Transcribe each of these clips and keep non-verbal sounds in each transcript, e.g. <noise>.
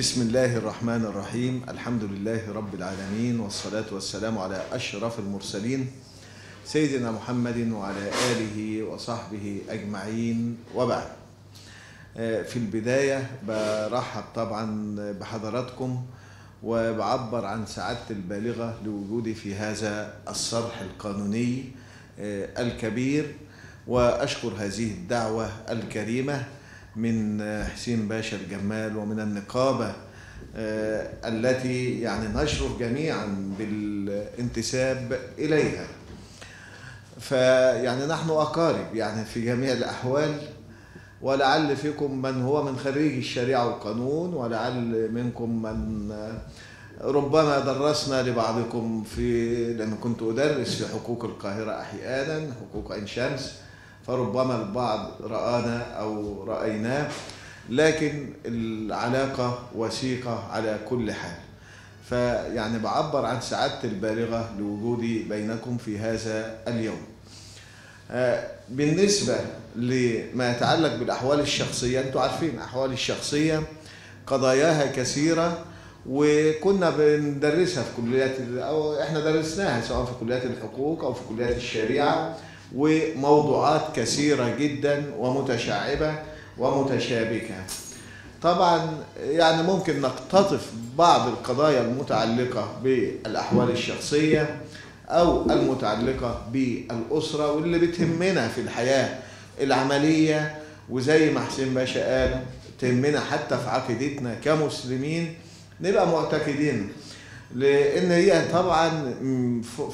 بسم الله الرحمن الرحيم الحمد لله رب العالمين والصلاة والسلام على أشرف المرسلين سيدنا محمد وعلى آله وصحبه أجمعين وبعد في البداية برحب طبعا بحضراتكم وبعبر عن سعادتي البالغة لوجودي في هذا الصرح القانوني الكبير وأشكر هذه الدعوة الكريمة من حسين باشا الجمال ومن النقابة التي يعني نشرف جميعا بالانتساب إليها. فيعني نحن أقارب يعني في جميع الأحوال ولعل فيكم من هو من خريج الشريعة والقانون ولعل منكم من ربما درسنا لبعضكم في لأن كنت أدرس في حقوق القاهرة أحيانا حقوق عين شمس. فربما البعض رآنا أو رأيناه لكن العلاقة وثيقة على كل حال. فيعني بعبر عن سعادتي البالغة لوجودي بينكم في هذا اليوم. بالنسبة لما يتعلق بالأحوال الشخصية أنتم عارفين أحوال الشخصية قضاياها كثيرة وكنا بندرسها في كليات أو إحنا درسناها سواء في كليات الحقوق أو في كليات الشريعة. وموضوعات كثيرة جدا ومتشعبة ومتشابكة. طبعا يعني ممكن نقتطف بعض القضايا المتعلقة بالأحوال الشخصية أو المتعلقة بالأسرة واللي بتهمنا في الحياة العملية. وزي ما حسين باشا قال تهمنا حتى في عقيدتنا كمسلمين نبقى معتقدين. لأن هي طبعا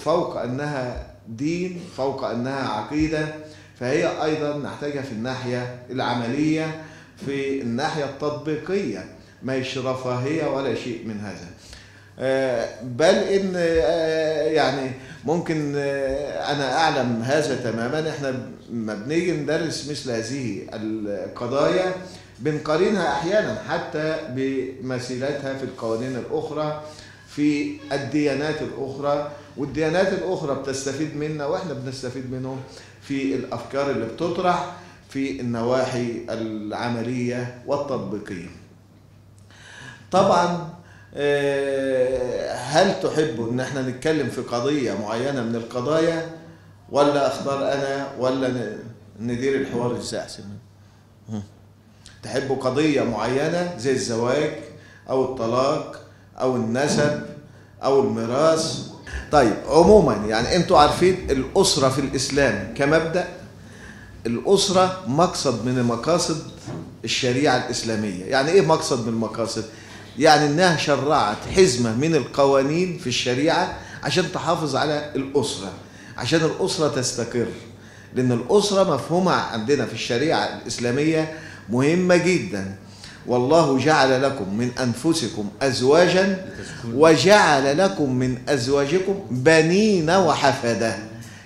فوق أنها دين فوق أنها عقيدة فهي أيضا نحتاجها في الناحية العملية في الناحية التطبيقية ما رفاهية ولا شيء من هذا. بل إن يعني ممكن أنا أعلم هذا تماما. إحنا لما بنيجي ندرس مثل هذه القضايا بنقارنها أحيانا حتى بمثيلاتها في القوانين الأخرى في الديانات الأخرى. والديانات الأخرى بتستفيد منا وإحنا بنستفيد منهم في الأفكار اللي بتطرح في النواحي العملية والتطبيقية. طبعا هل تحبوا إن إحنا نتكلم في قضية معينة من القضايا؟ ولا اختار أنا؟ ولا ندير الحوار إزاي تحبوا قضية معينة زي الزواج أو الطلاق أو النسب أو الميراث؟ طيب عموما يعني أنتوا عارفين الأسرة في الإسلام كمبدأ؟ الأسرة مقصد من مقاصد الشريعة الإسلامية. يعني إيه مقصد من المقاصد؟ يعني إنها شرعت حزمة من القوانين في الشريعة عشان تحافظ على الأسرة عشان الأسرة تستقر. لأن الأسرة مفهومها عندنا في الشريعة الإسلامية مهمة جدا. والله جعل لكم من أنفسكم أزواجا وجعل لكم من أزواجكم بنين وحفدة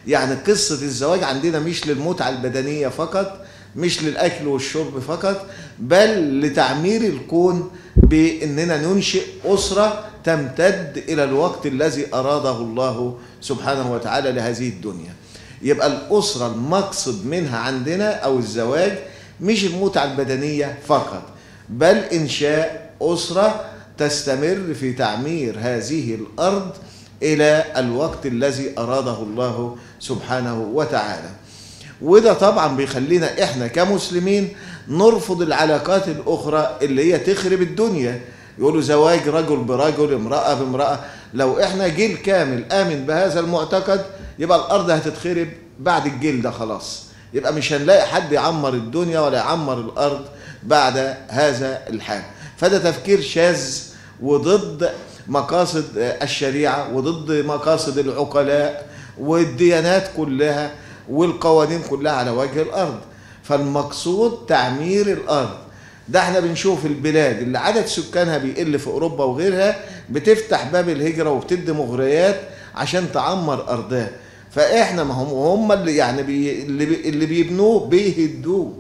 يعني قصة الزواج عندنا مش للمتعة البدنية فقط مش للأكل والشرب فقط بل لتعمير الكون بأننا ننشئ أسرة تمتد إلى الوقت الذي أراده الله سبحانه وتعالى لهذه الدنيا. يبقى الأسرة المقصد منها عندنا أو الزواج مش المتعة البدنية فقط. بل إنشاء أسرة تستمر في تعمير هذه الأرض إلى الوقت الذي أراده الله سبحانه وتعالى. وده طبعا بيخلينا إحنا كمسلمين نرفض العلاقات الأخرى اللي هي تخرب الدنيا. يقولوا زواج رجل برجل امرأة بامرأة. لو إحنا جيل كامل آمن بهذا المعتقد يبقى الأرض هتتخرب بعد الجيل ده خلاص. يبقى مش هنلاقي حد يعمر الدنيا ولا يعمر الأرض. بعد هذا الحال. فده تفكير شاذ وضد مقاصد الشريعة وضد مقاصد العقلاء والديانات كلها والقوانين كلها على وجه الأرض. فالمقصود تعمير الأرض. ده إحنا بنشوف البلاد اللي عدد سكانها بيقل في أوروبا وغيرها بتفتح باب الهجرة وبتدي مغريات عشان تعمر أرضها. فإحنا ما هم هم اللي يعني بي اللي بيبنوه بيهدوه.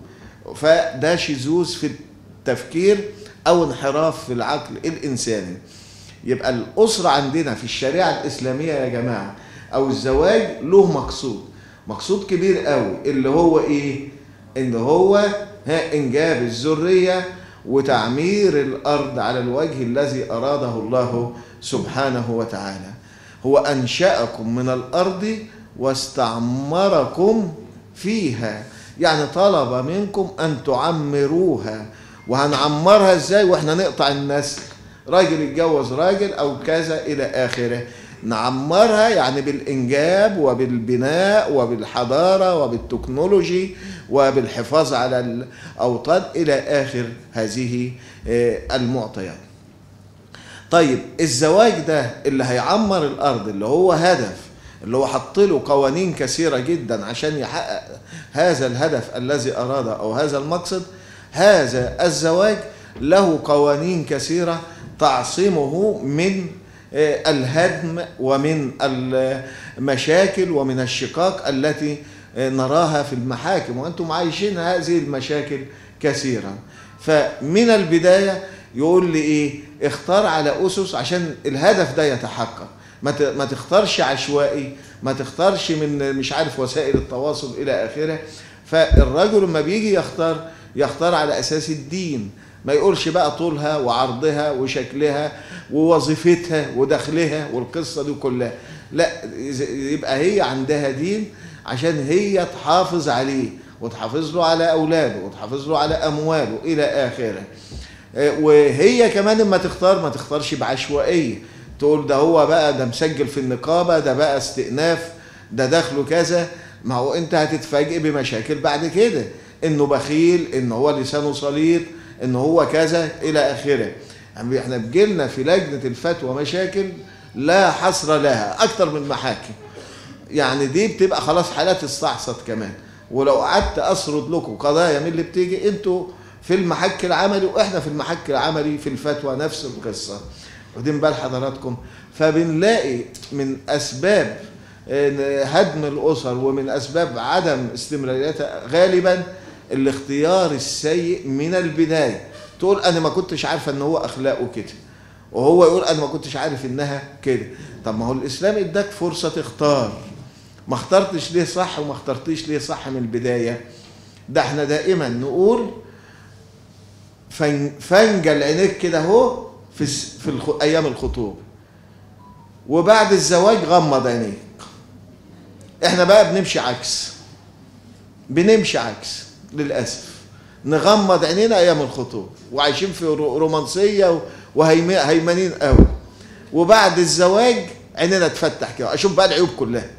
فده شذوذ في التفكير أو انحراف في العقل الإنساني. يبقى الأسرة عندنا في الشريعة الإسلامية يا جماعة أو الزواج له مقصود. مقصود كبير قوي اللي هو إيه؟ ان هو ها إنجاب الذرية وتعمير الأرض على الوجه الذي أراده الله سبحانه وتعالى. هو أنشأكم من الأرض واستعمركم فيها. يعني طلب منكم أن تعمروها. وهنعمرها إزاي؟ وإحنا نقطع النسل. راجل يتجوز راجل أو كذا إلى آخره. نعمرها يعني بالإنجاب وبالبناء وبالحضارة وبالتكنولوجي وبالحفاظ على الأوطان إلى آخر هذه المعطيات. طيب الزواج ده اللي هيعمر الأرض اللي هو هدف اللي هو حط له قوانين كثيرة جدا عشان يحقق هذا الهدف الذي اراده أو هذا المقصد. هذا الزواج له قوانين كثيرة تعصمه من الهدم ومن المشاكل ومن الشقاق التي نراها في المحاكم. وأنتم عايشين هذه المشاكل كثيرا. فمن البداية يقول لي إيه اختار على أسس عشان الهدف ده يتحقق. ما ما تختارش عشوائي ما تختارش من مش عارف وسائل التواصل إلى آخره. فالرجل لما بيجي يختار يختار على أساس الدين. ما يقولش بقى طولها وعرضها وشكلها ووظيفتها ودخلها والقصة دي كلها. لا يبقى هي عندها دين عشان هي تحافظ عليه وتحافظ له على أولاده وتحافظ له على أمواله إلى آخره. وهي كمان لما تختار ما تختارش بعشوائية. تقول ده هو بقى ده مسجل في النقابة ده بقى استئناف ده دخله كذا. ما هو انت هتتفاجئ بمشاكل بعد كده. انه بخيل انه هو لسانه سليط ان هو كذا إلى آخره. يعني إحنا بجيلنا في لجنة الفتوى مشاكل لا حصر لها أكتر من محاكم. يعني دي بتبقى خلاص حالات استعصت كمان. ولو قعدت أسرد لكم قضايا من اللي بتيجي أنتوا في المحك العملي وإحنا في المحك العملي في الفتوى نفس القصة. واخدين بال حضراتكم. فبنلاقي من أسباب هدم الأسر ومن أسباب عدم استمراريتها غالبا الاختيار السيء من البداية. تقول أنا ما كنتش عارفه إن هو أخلاقه كده وهو يقول أنا ما كنتش عارف إنها كده. طب ما هو الإسلام إداك فرصة تختار. ما اخترتش ليه صح وما اخترتيش ليه صح من البداية. ده إحنا دائما نقول فنجل عينيك كده أهو في في. أيام الخطوبه وبعد الزواج غمض عينيك. إحنا بقى بنمشي عكس. بنمشي عكس للأسف. نغمض عينينا أيام الخطوبه وعايشين في رومانسية وهيمنين قوي. وبعد الزواج عينينا تفتح كده. أشوف بقى العيوب كلها.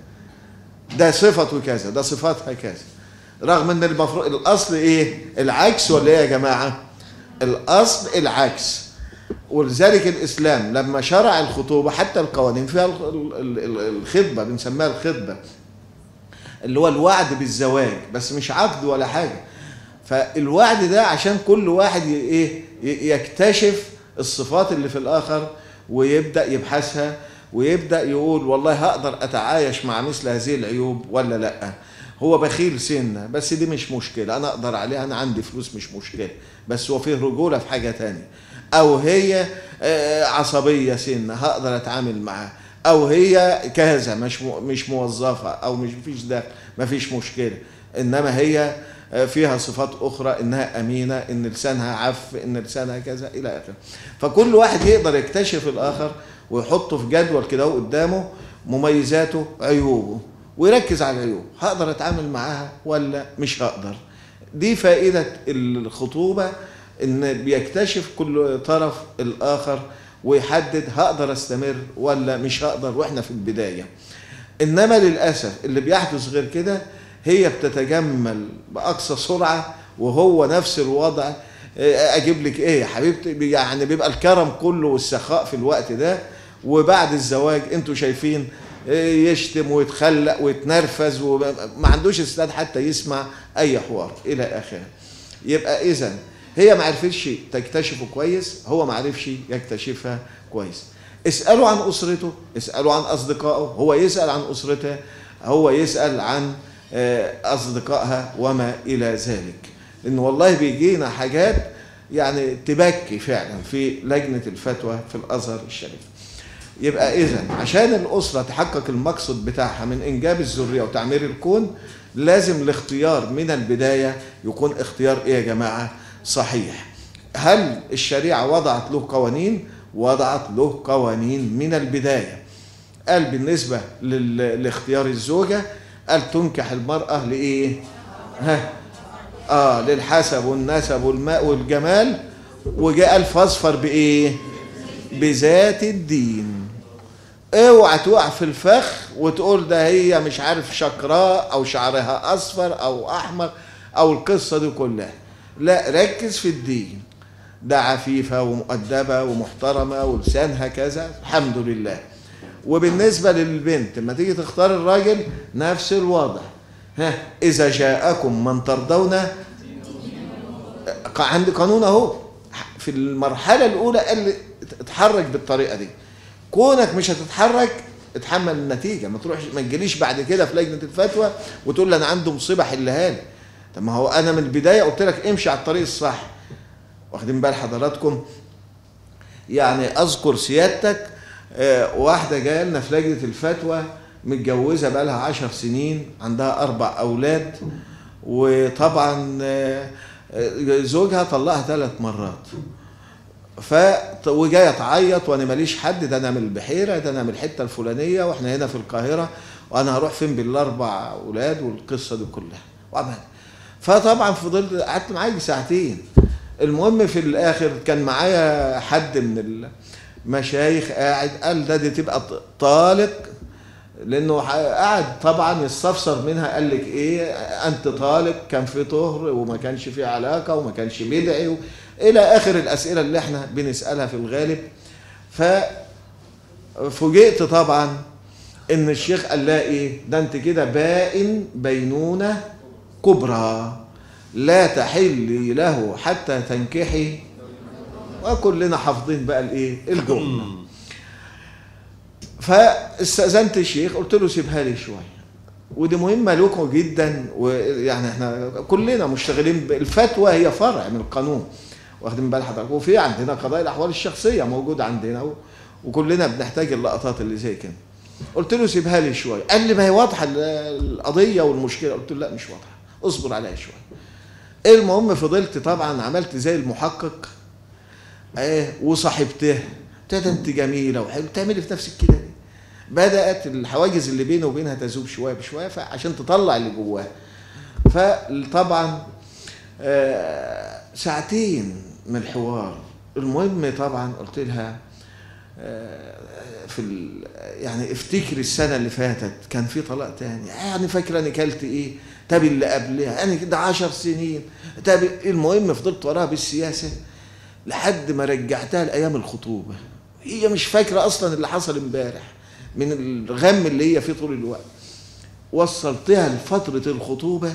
ده صفته كذا ده صفاتها كذا رغم إن المفروض الأصل إيه؟ العكس ولا إيه يا جماعة؟ الأصل العكس. ولذلك الإسلام لما شرع الخطوبة حتى القوانين فيها الخطبة بنسميها الخطبة اللي هو الوعد بالزواج بس مش عقد ولا حاجة. فالوعد ده عشان كل واحد إيه يكتشف الصفات اللي في الآخر ويبدأ يبحثها ويبدأ يقول والله هقدر أتعايش مع مثل هذه العيوب ولا لأ. هو بخيل سنة بس دي مش مشكلة أنا أقدر عليها أنا عندي فلوس مش مشكلة بس هو فيه رجولة في حاجة تانية. أو هي عصبية سنة هقدر أتعامل معاها أو هي كذا مش مش موظفة أو مش فيش دخل ما فيش مشكلة. إنما هي فيها صفات أخرى إنها أمينة إن لسانها عف إن لسانها كذا إلى آخره. فكل واحد يقدر يكتشف الآخر ويحطه في جدول كده قدامه مميزاته عيوبه ويركز على العيوب هقدر أتعامل معاها ولا مش هقدر؟ دي فائدة الخطوبة إن بيكتشف كل طرف الآخر ويحدد هقدر أستمر ولا مش هقدر وإحنا في البداية. إنما للأسف اللي بيحدث غير كده هي بتتجمل بأقصى سرعة وهو نفس الوضع. أجيب لك إيه يا حبيبتي؟ يعني بيبقى الكرم كله والسخاء في الوقت ده وبعد الزواج أنتوا شايفين يشتم ويتخلق ويتنرفز وما عندوش استعداد حتى يسمع أي حوار إلى آخره. يبقى اذا هي ما عرفتش تكتشفه كويس هو ما عرفش يكتشفها كويس. اسألوا عن أسرته اسألوا عن أصدقائه هو يسأل عن أسرته هو يسأل عن أصدقائها وما إلى ذلك. لأن والله بيجينا حاجات يعني تبكي فعلا في لجنة الفتوى في الأزهر الشريف. يبقى اذا عشان الأسرة تحقق المقصد بتاعها من إنجاب الذرية وتعمير الكون لازم الاختيار من البداية يكون اختيار إيه يا جماعة؟ صحيح. هل الشريعة وضعت له قوانين؟ وضعت له قوانين من البداية. قال بالنسبة لاختيار الزوجة قال تنكح المرأة لإيه؟ ها؟ آه للحسب والنسب والماء والجمال. وجاء الفاصفر بإيه؟ بذات الدين. اوعى تقع في الفخ وتقول ده هي مش عارف شقراء أو شعرها أصفر أو أحمر أو القصة دي كلها. لا ركز في الدين. ده عفيفه ومؤدبة ومحترمة ولسانها كذا الحمد لله. وبالنسبة للبنت لما تيجي تختار الراجل نفس الوضع. ها إذا جاءكم من ترضون عند قانون أهو في المرحلة الأولى قال لي اتحرك بالطريقة دي. كونك مش هتتحرك اتحمل النتيجة. ما تروحش ما تجيليش بعد كده في لجنة الفتوى وتقول لي أنا عندي مصيبة حلها لي. طب ما هو أنا من البداية قلت لك امشي على الطريق الصح. واخدين بال حضراتكم؟ يعني أذكر سيادتك آه، واحدة جاية لنا في لجنة الفتوى متجوزة بقى لها 10 سنين عندها أربع أولاد وطبعا آه، آه، زوجها طلقها ثلاث مرات. ف وجاية تعيط وأنا ماليش حد ده أنا من البحيرة ده أنا من الحتة الفلانية وإحنا هنا في القاهرة وأنا هروح فين بالأربع أولاد والقصة دي كلها. وعمل فطبعا فضلت قعدت معاه ساعتين المهم في الآخر كان معايا حد من المشايخ قاعد قال ده دي تبقى طالق لأنه قعد طبعا يستفسر منها قال لك إيه أنت طالق كان في طهر وما كانش في علاقة وما كانش بدعي و... إلى آخر الأسئلة اللي إحنا بنسألها في الغالب. ففوجئت طبعا إن الشيخ قال لها إيه ده أنت كده بائن بينونة كبرى لا تحلي له حتى تنكحي. وكلنا حافظين بقى الإيه؟ الجملة. فاستأذنت الشيخ قلت له سيبها لي شوية. ودي مهمة لكم جدا ويعني إحنا كلنا مشتغلين الفتوى هي فرع من القانون. واخدين بال حضرتك؟ وفي عندنا قضايا الأحوال الشخصية موجودة عندنا وكلنا بنحتاج اللقطات اللي زي كده. قلت له سيبها لي شوية. قال لي ما هي واضحة ال- القضية والمشكلة. قلت له لا مش واضحة. اصبر عليها شوية. المهم فضلت طبعا عملت زي المحقق. إيه وصاحبته. قلت انت جميلة وحلوة بتعملي في نفسك كده ليه؟ بدأت الحواجز اللي بينه وبينها تذوب شوية بشوية فعشان تطلع اللي جواها. فطبعا آه، ساعتين من الحوار. المهم طبعا قلت لها آه، في يعني افتكر السنة اللي فاتت كان في طلاق تاني. يعني فاكرة أنا كلت إيه؟ طب اللي قبلها أنا كده عشر سنين. طب المهم فضلت وراها بالسياسة لحد ما رجعتها لأيام الخطوبة. هي مش فاكرة أصلا اللي حصل امبارح من الغم اللي هي فيه طول الوقت. وصلتها لفترة الخطوبة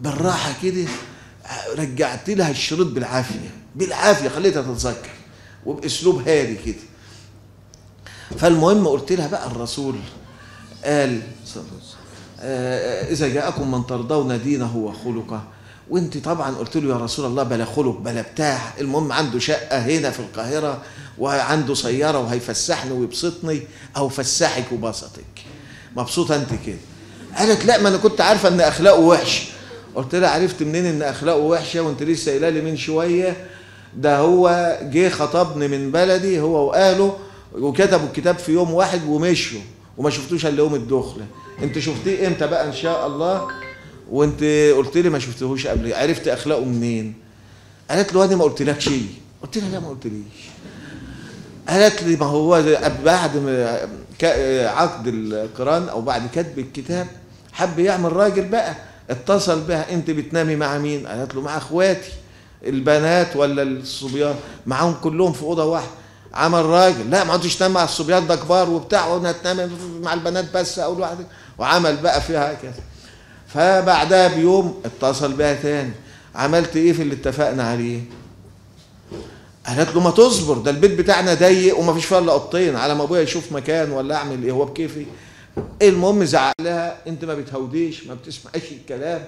بالراحة كده رجعت لها الشريط بالعافية. بالعافية خليتها تتذكر. وبأسلوب هادي كده. فالمهم قلت لها بقى الرسول قال صلى الله عليه وسلم آه، إذا جاءكم من ترضون دينه وخلقه. وأنت طبعا قلت له يا رسول الله بلا خلق بلا بتاع. المهم عنده شقة هنا في القاهرة وعنده سيارة وهيفسحني ويبسطني أو فسحك وبسطك. مبسوطه أنت كده؟ قالت لا ما أنا كنت عارفة إن أخلاقه وحش. قلت لها عرفت منين إن أخلاقه وحشة؟ وأنت لسه قايلة لي من شوية. ده هو جه خطبني من بلدي هو وأهله وكتبوا الكتاب في يوم واحد ومشوا وما شفتوش إلا يوم الدخله انت شفتيه إمتى بقى ان شاء الله؟ وانت قلت لي ما شفتهوش قبل عرفت أخلاقه منين؟ قالت له أنا ما قلتلكش. قلت لها لا ما قلتليش. قالت لي ما هو بعد عقد القرآن أو بعد كتب الكتاب حب يعمل راجل بقى. اتصل بها انت بتنامي مع مين؟ قالت له مع أخواتي. البنات ولا الصبيان؟ معاهم كلهم في أوضة واحدة. عمل راجل. لا ما عدتش تنام مع الصبيان ده كبار وبتاع وأنا تنام مع البنات بس أو لوحدك وعمل بقى فيها كده فبعدها بيوم اتصل بها تاني. عملت إيه في اللي اتفقنا عليه؟ قالت له ما تصبر ده البيت بتاعنا ضيق وما فيش فيها إلا اوضتين على ما أبويا يشوف مكان ولا أعمل إيه هو بكيفي. المهم زعق لها أنت ما بتهوديش ما بتسمعيش الكلام.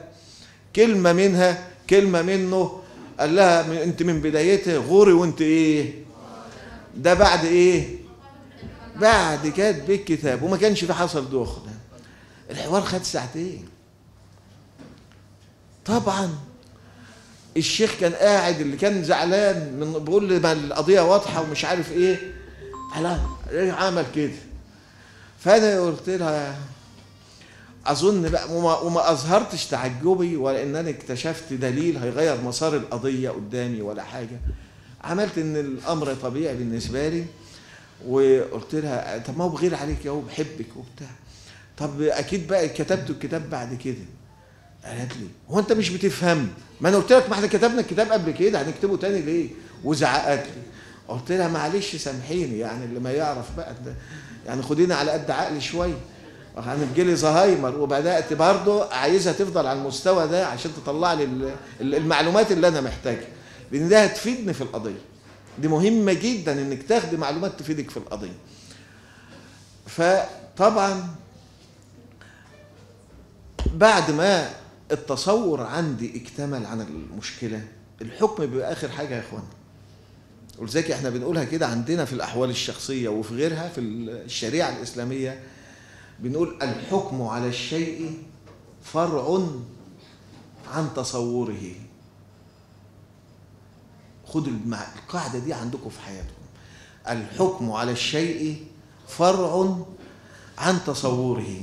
كلمة منها كلمة منه قال لها أنت من بدايتها غوري وأنت إيه؟ ده بعد إيه؟ بعد كاتب الكتاب وما كانش في حصل دخل. الحوار خد ساعتين. طبعا الشيخ كان قاعد اللي كان زعلان من بيقول لي ما القضية واضحة ومش عارف إيه. لا ليه عمل كده؟ فأنا قلت لها أظن بقى وما, وما أظهرتش تعجبي ولا إن أنا اكتشفت دليل هيغير مسار القضية قدامي ولا حاجة. عملت إن الأمر طبيعي بالنسبة لي وقلت لها طب ما هو بغير عليك يا هو بحبك وبتاع. طب أكيد بقى كتبت الكتاب بعد كده. قالت لي هو أنت مش بتفهم؟ ما أنا قلت لك ما إحنا كتبنا الكتاب قبل كده هنكتبه تاني ليه؟ وزعقت لي. قلت لها معلش سامحيني يعني اللي ما يعرف بقى ده يعني خديني على قد عقلي شوية هنجي لي زهايمر وبدأت برضه عايزها تفضل على المستوى ده عشان تطلع لي ال- ال- المعلومات اللي أنا محتاجها. لأن ده هتفيدني في القضية. دي مهمة جدا إنك تاخدي معلومات تفيدك في القضية. فطبعا بعد ما التصور عندي اكتمل عن المشكلة الحكم بيبقى آخر حاجة يا اخوانا ولذلك إحنا بنقولها كده عندنا في الأحوال الشخصية وفي غيرها في الشريعة الإسلامية بنقول الحكم على الشيء فرع عن تصوره. خدوا. القاعدة دي عندكم في حياتكم. الحكم على الشيء فرع عن تصوره.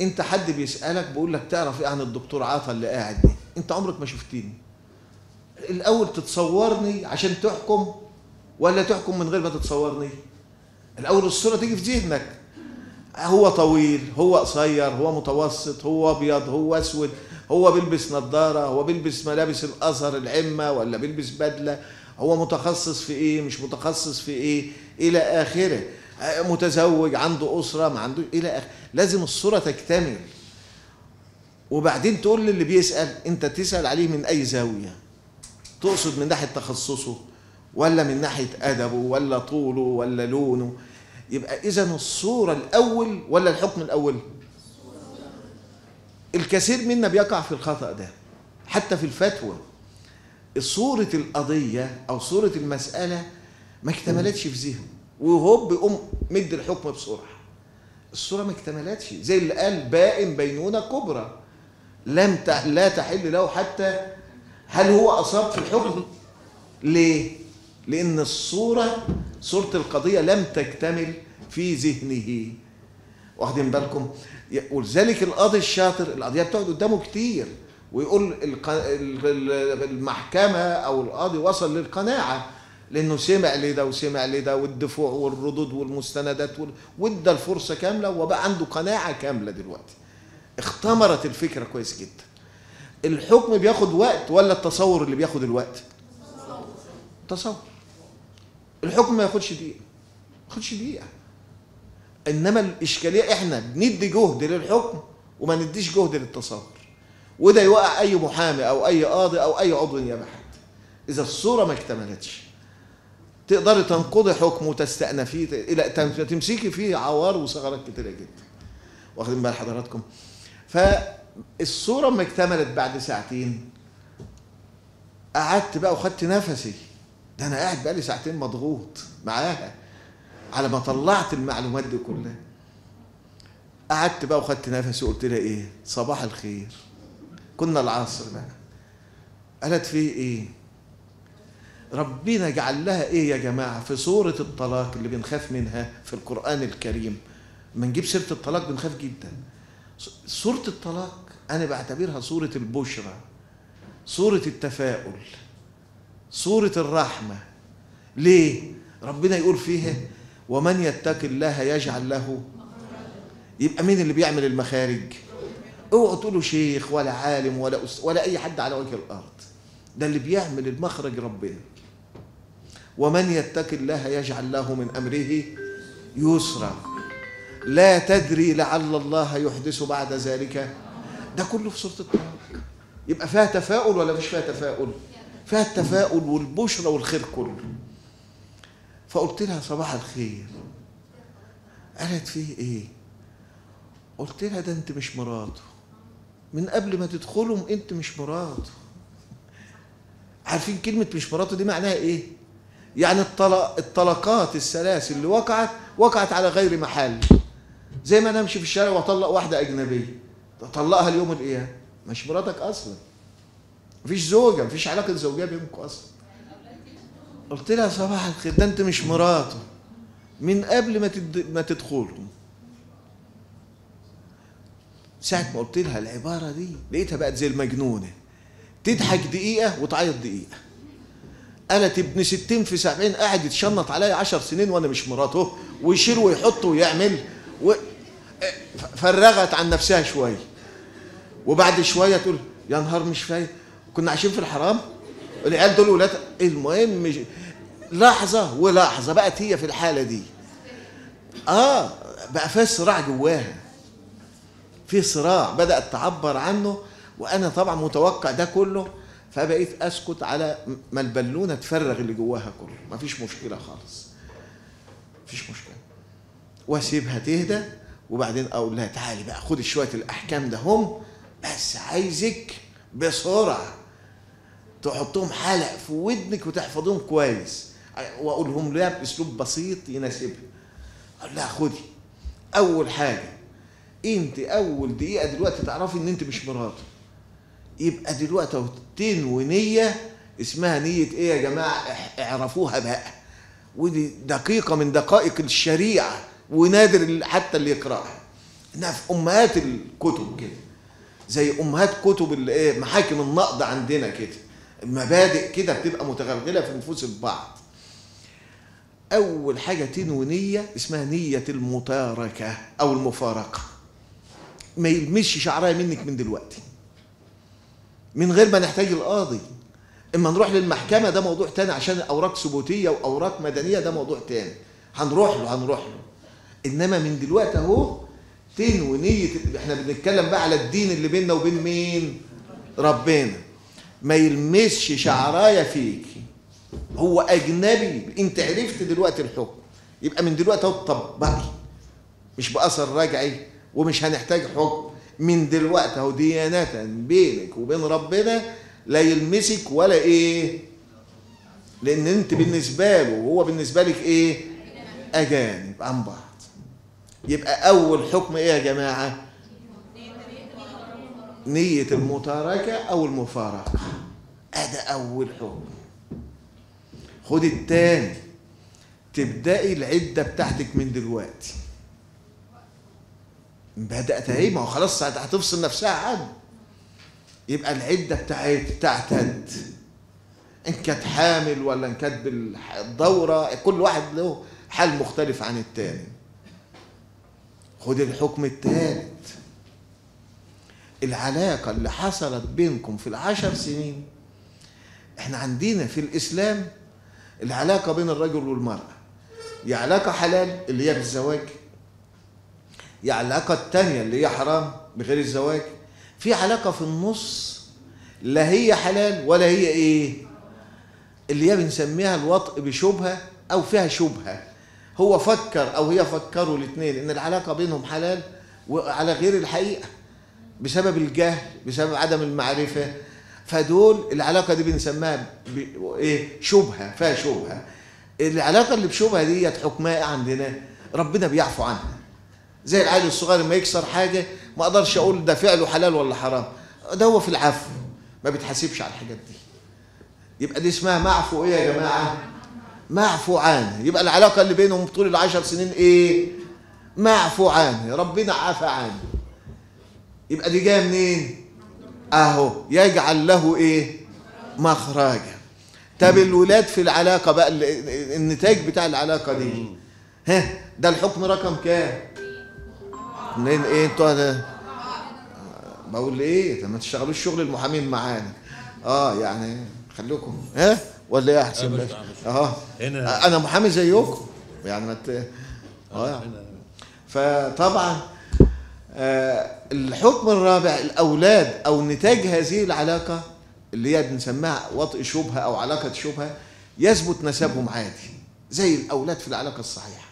انت حد بيسألك بيقول لك تعرف إيه عن الدكتور عطا اللي قاعد دي؟ انت عمرك ما شفتني. الأول تتصورني عشان تحكم ولا تحكم من غير ما تتصورني؟ الأول الصورة تيجي في ذهنك. هو طويل هو قصير هو متوسط هو أبيض هو أسود هو بيلبس نظارة هو بيلبس ملابس الأزهر العمة ولا بيلبس بدلة؟ هو متخصص في إيه؟ مش متخصص في إيه؟ إلى آخره. متزوج عنده أسرة ما عنده إلى اخره لازم الصورة تكتمل. وبعدين تقول للي بيسأل أنت تسأل عليه من أي زاوية؟ تقصد من ناحية تخصصه ولا من ناحية أدبه ولا طوله ولا لونه؟ يبقى إذا الصورة الأول ولا الحكم الأول؟ الكثير منا بيقع في الخطأ ده حتى في الفتوى. صورة القضية أو صورة المسألة ما اكتملتش في ذهنه. وهو بيقوم مد الحكم بسرعة. الصورة ما اكتملتش. زي اللي قال بائن بينونة كبرى. لم ت... لا تحل له حتى هل هو أصاب في الحكم؟ ليه؟ لأن الصورة صورة القضية لم تكتمل في ذهنه. واخدين بالكم؟ ولذلك القاضي الشاطر القضية بتقعد قدامه كتير ويقول المحكمة أو القاضي وصل للقناعة. لأنه سمع لده وسمع لده والدفوع والردود والمستندات وال- وادى الفرصة كاملة وبقى عنده قناعة كاملة دلوقتي. اختمرت الفكرة كويس جدا. الحكم بياخد وقت ولا التصور اللي بياخد الوقت؟ تصور. الحكم ما ياخدش دقيقة. ما ياخدش دقيقة. إنما الإشكالية إحنا بندي جهد للحكم وما نديش جهد للتصور. وده يوقع أي محامي أو أي قاضي أو أي عضو نيابه حتى إذا الصورة ما اكتملتش. تقدري تنقضي حكم وتستأنفيه إلى تم- تمسكي فيه عوار وثغرات كتيرة جدا. واخدين بال حضراتكم. فالصورة ما اكتملت بعد ساعتين قعدت بقى وخدت نفسي. ده أنا قاعد بقالي ساعتين مضغوط معاها. على ما طلعت المعلومات دي كلها قعدت بقى وخدت نفسي وقلت لها إيه؟ صباح الخير. كنا العصر بقى. قالت فيه إيه؟ ربنا جعل لها إيه يا جماعة؟ في سوره الطلاق اللي بنخاف منها في القرآن الكريم. ما نجيب سيرة الطلاق بنخاف جدا. سوره الطلاق أنا بعتبرها سوره البشرى سوره التفاؤل سوره الرحمة. ليه؟ ربنا يقول فيها ومن يتق الله يجعل له يبقى مين اللي بيعمل المخارج؟ اوعوا تقولوا شيخ ولا عالم ولا أس... ولا أي حد على وجه الأرض. ده اللي بيعمل المخرج ربنا. ومن يتق الله يجعل له من أمره يسرا. لا تدري لعل الله يحدث بعد ذلك. ده كله في سورة الطلاق. يبقى فيها تفاؤل ولا مش فيها تفاؤل؟ فيها التفاؤل والبشرى والخير كله. فقلت لها صباح الخير. قالت فيه إيه؟ قلت لها ده أنت مش مراته. من قبل ما تدخلوا أنت مش مراته. عارفين كلمة مش مراته دي معناها إيه؟ يعني الطلق الطلقات الثلاث اللي وقعت وقعت على غير محل. زي ما أنا امشي في الشارع وأطلق واحدة أجنبية. اطلقها اليوم القيامة مش مراتك أصلا. مفيش زوجة مفيش علاقة زوجية بينكم أصلا. قلت لها صباح الخير ده أنت مش مراته. من قبل ما تد... ما تدخلوا ساعة ما قلت لها العبارة دي لقيتها بقت زي المجنونة. تضحك دقيقة وتعيط دقيقة. قالت ابن ستين في سبعين قاعد يتشنط عليا عشر سنين وأنا مش مراته ويشيل ويحط ويعمل و... فرغت عن نفسها شوية وبعد شوية تقول يا نهار مش فايق كنا عايشين في الحرام؟ العيال دول ولاد المهم مش... لحظة ولحظة بقت هي في الحالة دي. آه بقى في صراع جواها. في صراع بدأت تعبر عنه وأنا طبعا متوقع ده كله فبقيت أسكت على ما البالونة تفرغ اللي جواها كله. مفيش مشكلة خالص. مفيش مشكلة. وأسيبها تهدى وبعدين أقول لها تعالي بقى خدي شوية الأحكام ده هم بس عايزك بسرعة تحطهم حلق في ودنك وتحفظهم كويس. وأقولهم لها بأسلوب بسيط يناسبها. أقول لها خدي. أول حاجة أنت أول دقيقة دلوقتي تعرفي إن أنت مش مراته يبقى دلوقتي تنوي نيه اسمها نية إيه يا جماعة؟ اعرفوها بقى. ودي دقيقة من دقائق الشريعة ونادر حتى اللي يقرأها. إنها في أمهات الكتب كده. زي أمهات كتب الايه محاكم النقد عندنا كده. المبادئ كده بتبقى متغلغلة في نفوس البعض. أول حاجة تنوي نيه اسمها نية المتاركة أو المفارقة. ما يلمسش شعرها منك من دلوقتي. من غير ما نحتاج القاضي. إما نروح للمحكمة ده موضوع تاني عشان أوراق ثبوتية وأوراق مدنية ده موضوع تاني. هنروح له هنروح له. إنما من دلوقتي أهو تنوي نيه إحنا بنتكلم بقى على الدين اللي بيننا وبين مين؟ ربنا. ما يلمسش شعرايه فيك. هو أجنبي. أنت عرفت دلوقتي الحكم. يبقى من دلوقتي أهو مش بأثر رجعي ومش هنحتاج حكم. من دلوقتي أهو ديانة بينك وبين ربنا لا يلمسك ولا إيه؟ لأن أنت بالنسبة له وهو بالنسبة لك إيه؟ أجانب عن بعض. يبقى أول حكم إيه يا جماعة؟ نية المتاركة أو المفارقة. ادي أول حكم. خد التاني. تبدأي العدة بتاعتك من دلوقتي. بدأت اهي ما هو خلاص هتفصل نفسها عنه يبقى العدة بتاعت تعتد إن كانت حامل ولا إن كانت بالدورة كل واحد له حال مختلف عن التاني. خد الحكم الثالث العلاقة اللي حصلت بينكم في العشر سنين إحنا عندنا في الإسلام العلاقة بين الرجل والمرأة. يا علاقة حلال اللي هي بالزواج. يا علاقة التانية اللي هي حرام بغير الزواج. في علاقة في النص لا هي حلال ولا هي إيه؟ اللي هي بنسميها الوطء بشبهة أو فيها شبهة. هو فكر أو هي فكروا الاثنين إن العلاقة بينهم حلال وعلى غير الحقيقة بسبب الجهل بسبب عدم المعرفة. فدول العلاقة دي بنسميها. إيه؟ شبهة فيها شبهة. العلاقة اللي بشبهة ديت حكمها عندنا ربنا بيعفو عنها. زي العيل الصغير لما يكسر حاجة ما أقدرش أقول ده فعله حلال ولا حرام. ده هو في العفو. ما بيتحاسبش على الحاجات دي. يبقى دي اسمها معفو إيه يا جماعة؟ معفو عنه يبقى العلاقة اللي بينهم طول العشر سنين إيه؟ معفو عنه ربنا عفى عنه يبقى دي جاية منين؟ أهو. يجعل له إيه؟ مخرجا. طب الولاد في العلاقة بقى النتاج بتاع العلاقة دي. ها؟ ده الحكم رقم كام؟ منين إيه أنتوا ده بقول إيه؟ ما تشتغلوش شغل المحامين معانا. آه يعني خليكم ها؟ ولا إيه احسن؟ باشا آه هنا. أنا محامي زيكم. يعني ما. آه فطبعا آه الحكم الرابع الأولاد أو نتاج هذه العلاقة اللي هي بنسميها وطئ شبهة أو علاقة شبهة يثبت نسبهم عادي. زي الأولاد في العلاقة الصحيحة.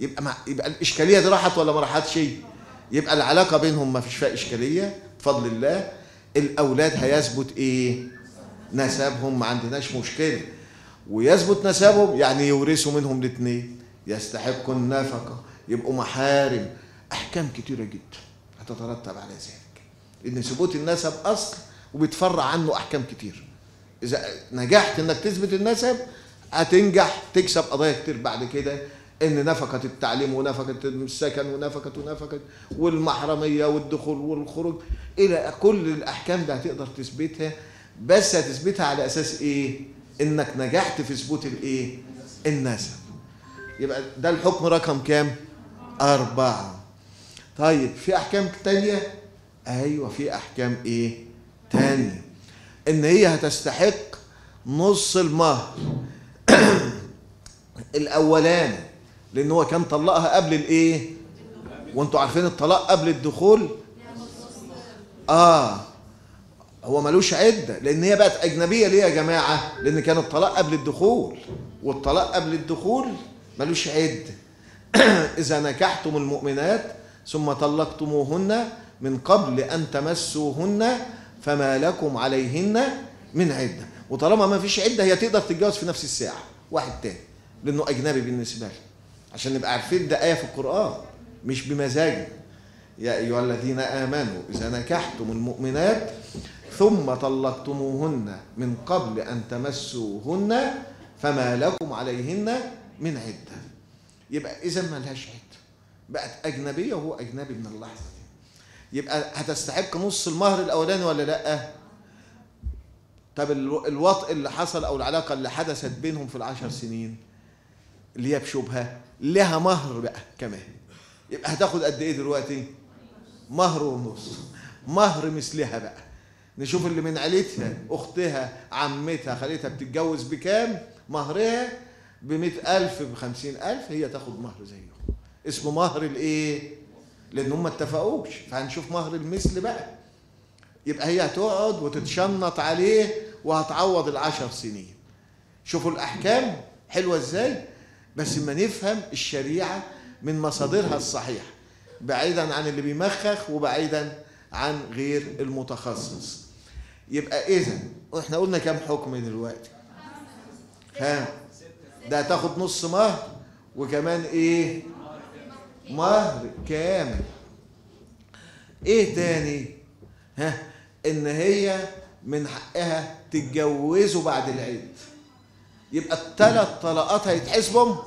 يبقى مع يبقى الإشكالية دي راحت ولا ما راحتش؟ يبقى العلاقة بينهم ما فيش فيها إشكالية بفضل الله. الأولاد هيثبت إيه؟ نسبهم ما عندناش مشكلة. ويثبت نسبهم يعني يورثوا منهم الاثنين يستحقوا النفقة يبقوا محارم. أحكام كتيرة جدا هتترتب على ذلك. إن ثبوت النسب أصل وبيتفرع عنه أحكام كتير. إذا نجحت إنك تثبت النسب هتنجح تكسب قضايا كتير بعد كده. إن نفقة التعليم ونفقة السكن ونفقة ونفقة والمحرمية والدخول والخروج إلى كل الأحكام ده هتقدر تثبتها. بس هتثبتها على أساس إيه؟ إنك نجحت في ثبوت الإيه؟ النسب يبقى ده الحكم رقم كام؟ أربعة. طيب في أحكام تانية؟ أيوة في أحكام إيه؟ تانية. إن هي هتستحق نص المهر. <coughs> الأولاني لأن هو كان طلقها قبل الإيه؟ وأنتوا عارفين الطلاق قبل الدخول؟ آه. هو ملوش عدة لأن هي بقت أجنبية ليه يا جماعة؟ لأن كان الطلاق قبل الدخول. والطلاق قبل الدخول ملوش عدة. <clears throat> إذا نكحتم المؤمنات ثم طلقتموهن من قبل أن تمسوهن فما لكم عليهن من عدة. وطالما ما فيش عدة هي تقدر تتجوز في نفس الساعة. واحد تاني. لأنه أجنبي بالنسبة لها عشان نبقى عارفين ده آية في القرآن مش بمزاج يا أيها الذين آمنوا إذا نكحتم المؤمنات ثم طلقتموهن من قبل أن تمسوهن فما لكم عليهن من عدة. يبقى إذا ما لهاش عدة بقت أجنبية وهو أجنبي من اللحظة دي. يبقى هتستحق نص المهر الأولاني ولا لأ؟ طب الوطء اللي حصل أو العلاقة اللي حدثت بينهم في العشر سنين اللي هي بشبهة لها مهر بقى كمان. يبقى هتاخد قد إيه دلوقتي؟ مهر ونص. مهر مثلها بقى. نشوف اللي من عيلتها أختها عمتها خالتها بتتجوز بكام؟ مهرها بمئة ألف بخمسين ألف هي تاخد مهر زيه اسمه مهر الإيه؟ لأن هم اتفقوش. فهنشوف مهر المثل بقى. يبقى هي هتقعد وتتشنط عليه وهتعوض العشر سنين. شوفوا الأحكام. حلوة إزاي؟ بس ما نفهم الشريعة من مصادرها الصحيحة بعيدا عن اللي بيمخخ وبعيدا عن غير المتخصص. يبقى إذا إحنا قلنا كام حكم دلوقتي؟ ها؟ ده هتاخد نص مهر وكمان إيه؟ مهر كامل. إيه تاني؟ ها؟ إن هي من حقها تتجوزه بعد العيد. يبقى الثلاث طلقات هيتحسبهم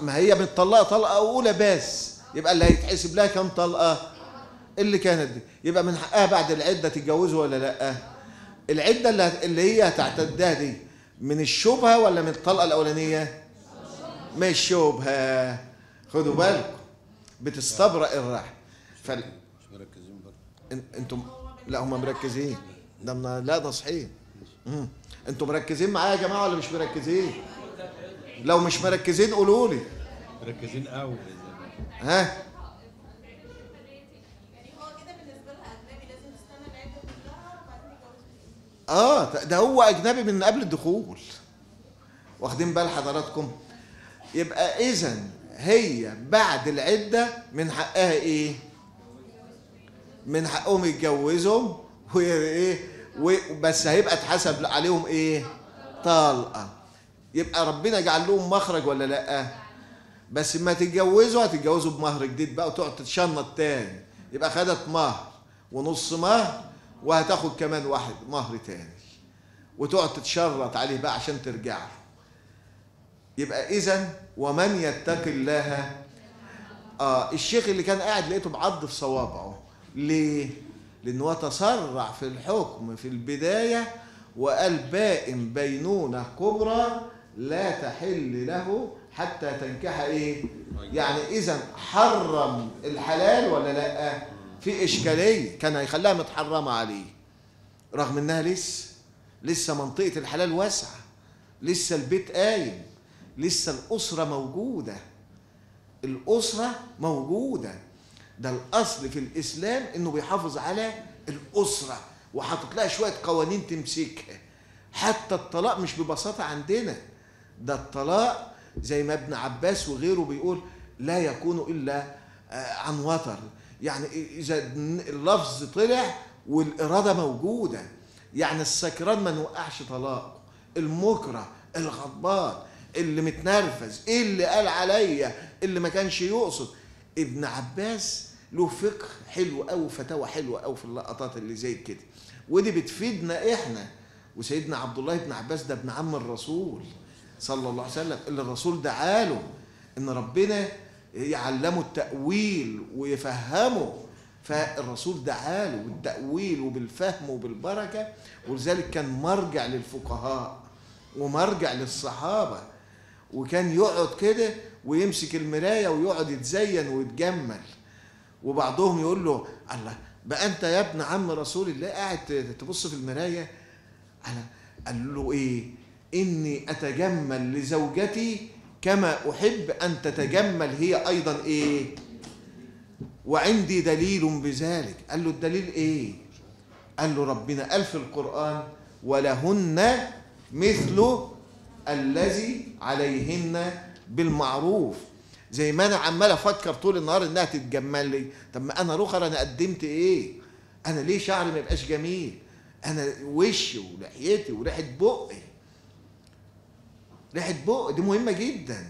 ما هي متطلقه طلقة أولى بس. يبقى اللي هيتحسب لها كام طلقة؟ اللي كانت دي. يبقى من حقها بعد العدة تتجوزه ولا لأ؟ العدة اللي, اللي هي هتعتدها دي من الشبهة ولا من الطلقة الأولانية؟ من الشبهة. خدوا بالكم. بتستبرأ الرحم. فال... برضه. أنتم لا هم مركزين. ده. لا ناصحين. أنتم مركزين معايا يا جماعة ولا مش مركزين؟ لو مش مركزين قولوا لي. مركزين قوي. ها؟ يعني آه ده هو أجنبي من قبل الدخول. واخدين بال حضراتكم. يبقى إذا هي بعد العدة من حقها إيه؟ من حقهم يتجوزهم وايه بس هيبقى اتحسب عليهم إيه؟ طلقة. يبقى ربنا جعل لهم مخرج ولا لأ؟ بس ما تتجوزوا هتتجوزوا بمهر جديد بقى وتقعد تتشنط تاني. يبقى خدت مهر ونص مهر وهتاخد كمان واحد مهر تاني. وتقعد تتشرط عليه بقى عشان ترجع له. يبقى اذا ومن يتق الله؟ آه الشيخ اللي كان قاعد لقيته بعض في صوابعه. ليه؟ لأنه هو تسرع في الحكم في البداية وقال بائن بينونة كبرى لا تحل له حتى تنكح إيه؟ يعني اذا حرم الحلال ولا لأ؟ في إشكالية كان هيخليها متحرمة عليه. رغم إنها لسه لسه منطقة الحلال واسعة لسه البيت قايم لسه الأسرة موجودة. الأسرة موجودة. ده الأصل في الإسلام إنه بيحافظ على الأسرة وحاطط لها شوية قوانين تمسكها. حتى الطلاق مش ببساطة عندنا. ده الطلاق زي ما ابن عباس وغيره بيقول لا يكون إلا آه، عن وتر. يعني إذا اللفظ طلع والإرادة موجودة. يعني السكران ما نوقعش طلاقه المكره الغضبان اللي متنرفز اللي قال عليا اللي ما كانش يقصد. ابن عباس له فقه حلو قوي فتاوى حلوة قوي في اللقطات اللي زي كده. ودي بتفيدنا إحنا. وسيدنا عبد الله بن عباس ده ابن عم الرسول صلى الله عليه وسلم اللي الرسول دعاله إن ربنا يعلمه التأويل ويفهمه. فالرسول دعاله بالتأويل وبالفهم وبالبركة ولذلك كان مرجع للفقهاء ومرجع للصحابة. وكان يقعد كده ويمسك المراية ويقعد يتزين ويتجمل. وبعضهم يقول له الله بقى أنت يا ابن عم رسول الله قاعد تبص في المراية؟ على قال له إيه إني أتجمل لزوجتي كما أحب أن تتجمل. هي أيضا إيه؟ وعندي دليل بذلك. قال له الدليل إيه؟ قال له ربنا قال في القرآن ولهن مثل الذي عليهن بالمعروف. زي ما أنا عمال أفكر طول النهار إنها تتجمل لي. طب ما أنا رخر أنا قدمت إيه؟ أنا ليه شعري ما يبقاش جميل؟ أنا وشي ولحيتي وريحة بقي. ريحة بق دي مهمة جدا.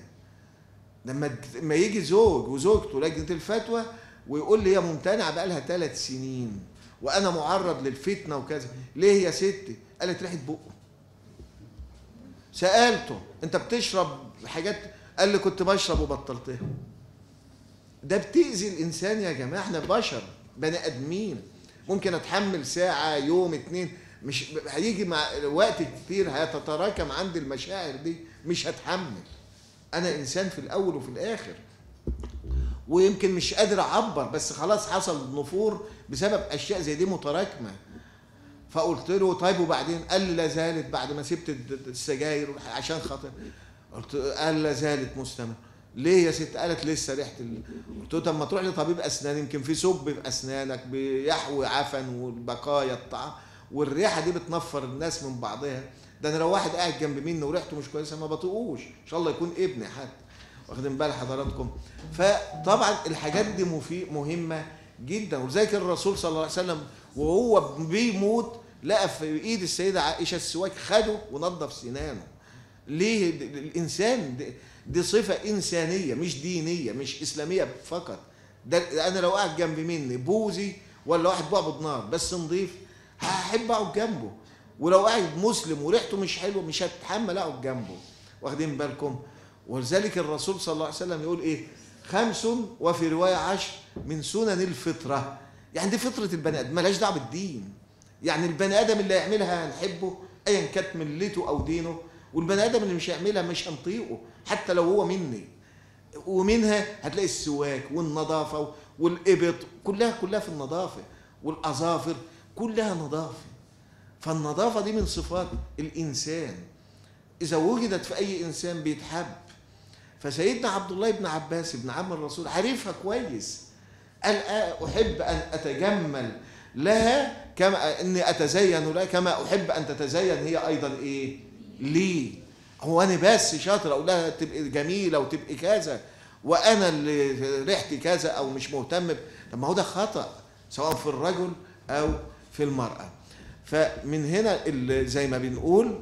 لما لما يجي زوج وزوجته لجنة الفتوى ويقول لي هي ممتنعه بقى لها ثلاث سنين وأنا معرض للفتنة وكذا ليه يا ستي؟ قالت ريحة بقه سألته أنت بتشرب حاجات قال لي كنت بشرب وبطلتها. ده بتأذي الإنسان يا جماعة إحنا بشر بني آدمين. ممكن أتحمل ساعة يوم اتنين مش هيجي مع وقت كتير هيتتراكم عندي المشاعر دي مش هتحمل. أنا إنسان في الأول وفي الآخر. ويمكن مش قادر أعبر بس خلاص حصل نفور بسبب أشياء زي دي متراكمة. فقلت له طيب وبعدين؟ قال لي لا زالت بعد ما سبت السجاير عشان خاطر. قلت قال لا زالت مستمر ليه يا ست؟ قالت لسه ريحة ال... قلت له طب ما تروح لطبيب أسنان يمكن في ثقب في أسنانك بيحوي عفن والبقايا الطعام. والريحة دي بتنفر الناس من بعضها. ده أنا لو واحد قاعد جنب مني وريحته مش كويسة ما بطيقوش. إن شاء الله يكون ابني حتى واخدين بال حضراتكم. فطبعا الحاجات دي. مهمة جدا. ولذلك الرسول صلى الله عليه وسلم وهو بيموت لقى في إيد السيدة عائشة السواك خده ونظف سنانه. ليه؟ الإنسان دي, صفة إنسانية مش دينية مش إسلامية فقط. ده أنا لو قاعد جنب مني بوزي ولا واحد بقبض نار بس نضيف هحب أقعد جنبه. ولو قاعد مسلم وريحته مش حلوة مش هتحمل أقعد جنبه. واخدين بالكم؟ ولذلك الرسول صلى الله عليه وسلم يقول إيه؟ خمس وفي رواية عشر من سنن الفطرة. يعني دي فطرة البني آدم مالهاش دعوة بالدين. يعني البني آدم اللي يعملها هنحبه ايا كانت ملته أو دينه. والبني آدم اللي مش هيعملها مش هنطيقه. حتى لو هو مني. ومنها هتلاقي السواك والنظافة والإبط. كلها كلها في النظافة. والأظافر كلها نظافة. فالنظافة دي من صفات الإنسان. إذا وجدت في أي إنسان بيتحب. فسيدنا عبد الله بن عباس بن عم الرسول عارفها كويس. قال أحب أن أتجمل لها كما إني أتزين لها كما أحب أن تتزين. هي أيضا إيه؟ ليه؟ هو أنا بس شاطر أقول لها تبقي جميلة وتبقي كذا. وأنا اللي ريحتي كذا أو مش مهتم طب ما هو ده خطأ سواء في الرجل أو في المرأة. فمن هنا زي ما بنقول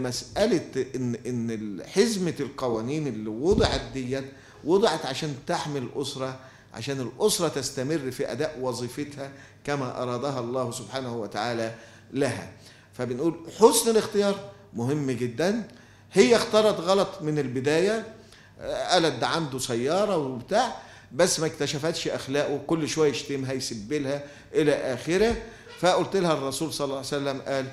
مساله ان إن حزمة القوانين اللي وضعت ديت وضعت عشان تحمي الأسرة عشان الأسرة تستمر في أداء وظيفتها كما أرادها الله سبحانه وتعالى لها. فبنقول حسن الاختيار. مهم جدا. هي اختارت غلط من البداية قالت ده عنده سيارة وبتاع بس ما اكتشفتش أخلاقه كل شوية يشتمها يسبلها إلى آخره. فقلت لها الرسول صلى الله عليه وسلم قال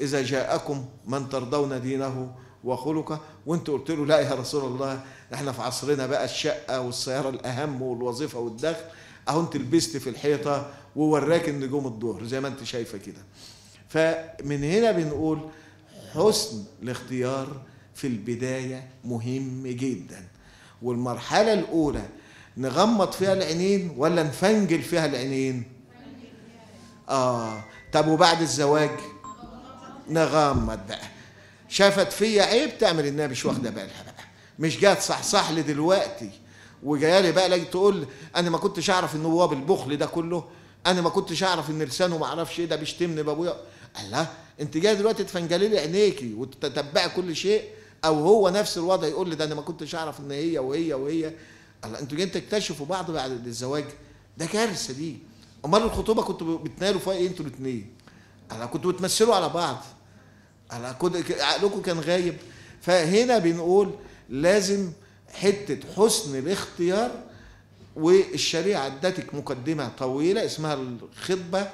إذا جاءكم من ترضون دينه وخلقه وأنت قلت له لا يا رسول الله إحنا في عصرنا بقى الشقة والسيارة الأهم والوظيفة والدخل أهو أنت لبست في الحيطة ووراك النجوم الظهر زي ما أنت شايفة كده. فمن هنا بنقول حسن الاختيار في البداية مهم جدا. والمرحلة الأولى نغمض فيها العينين ولا نفنجل فيها العينين؟ آه طب وبعد الزواج؟ نغمض بقى. شافت فيا عيب تعمل انها مش واخدة بالها بقى. مش جات صحصح لي دلوقتي. وجاية لي بقى لاجي تقول أنا ما كنتش أعرف إن هو بالبخل ده كله. أنا ما كنتش أعرف إن لسانه ما أعرفش إيه ده بيشتمني بأبويا. الله انت جاية دلوقتي تفنجلي لي عينيكي وتتبعي كل شيء أو هو نفس الوضع يقول لي ده أنا ما كنتش اعرف ان هي وهي وهي. أنتوا جايين تكتشفوا بعض بعد الزواج. ده كارثة دي. امال الخطوبة كنتوا بتنالوا فيها إيه أنتوا الاثنين أنا كنتوا بتمثلوا على بعض. أنا كنت عقلكم كان غايب. فهنا بنقول لازم حتة حسن الاختيار والشريعة ادتك مقدمة طويلة اسمها الخطبة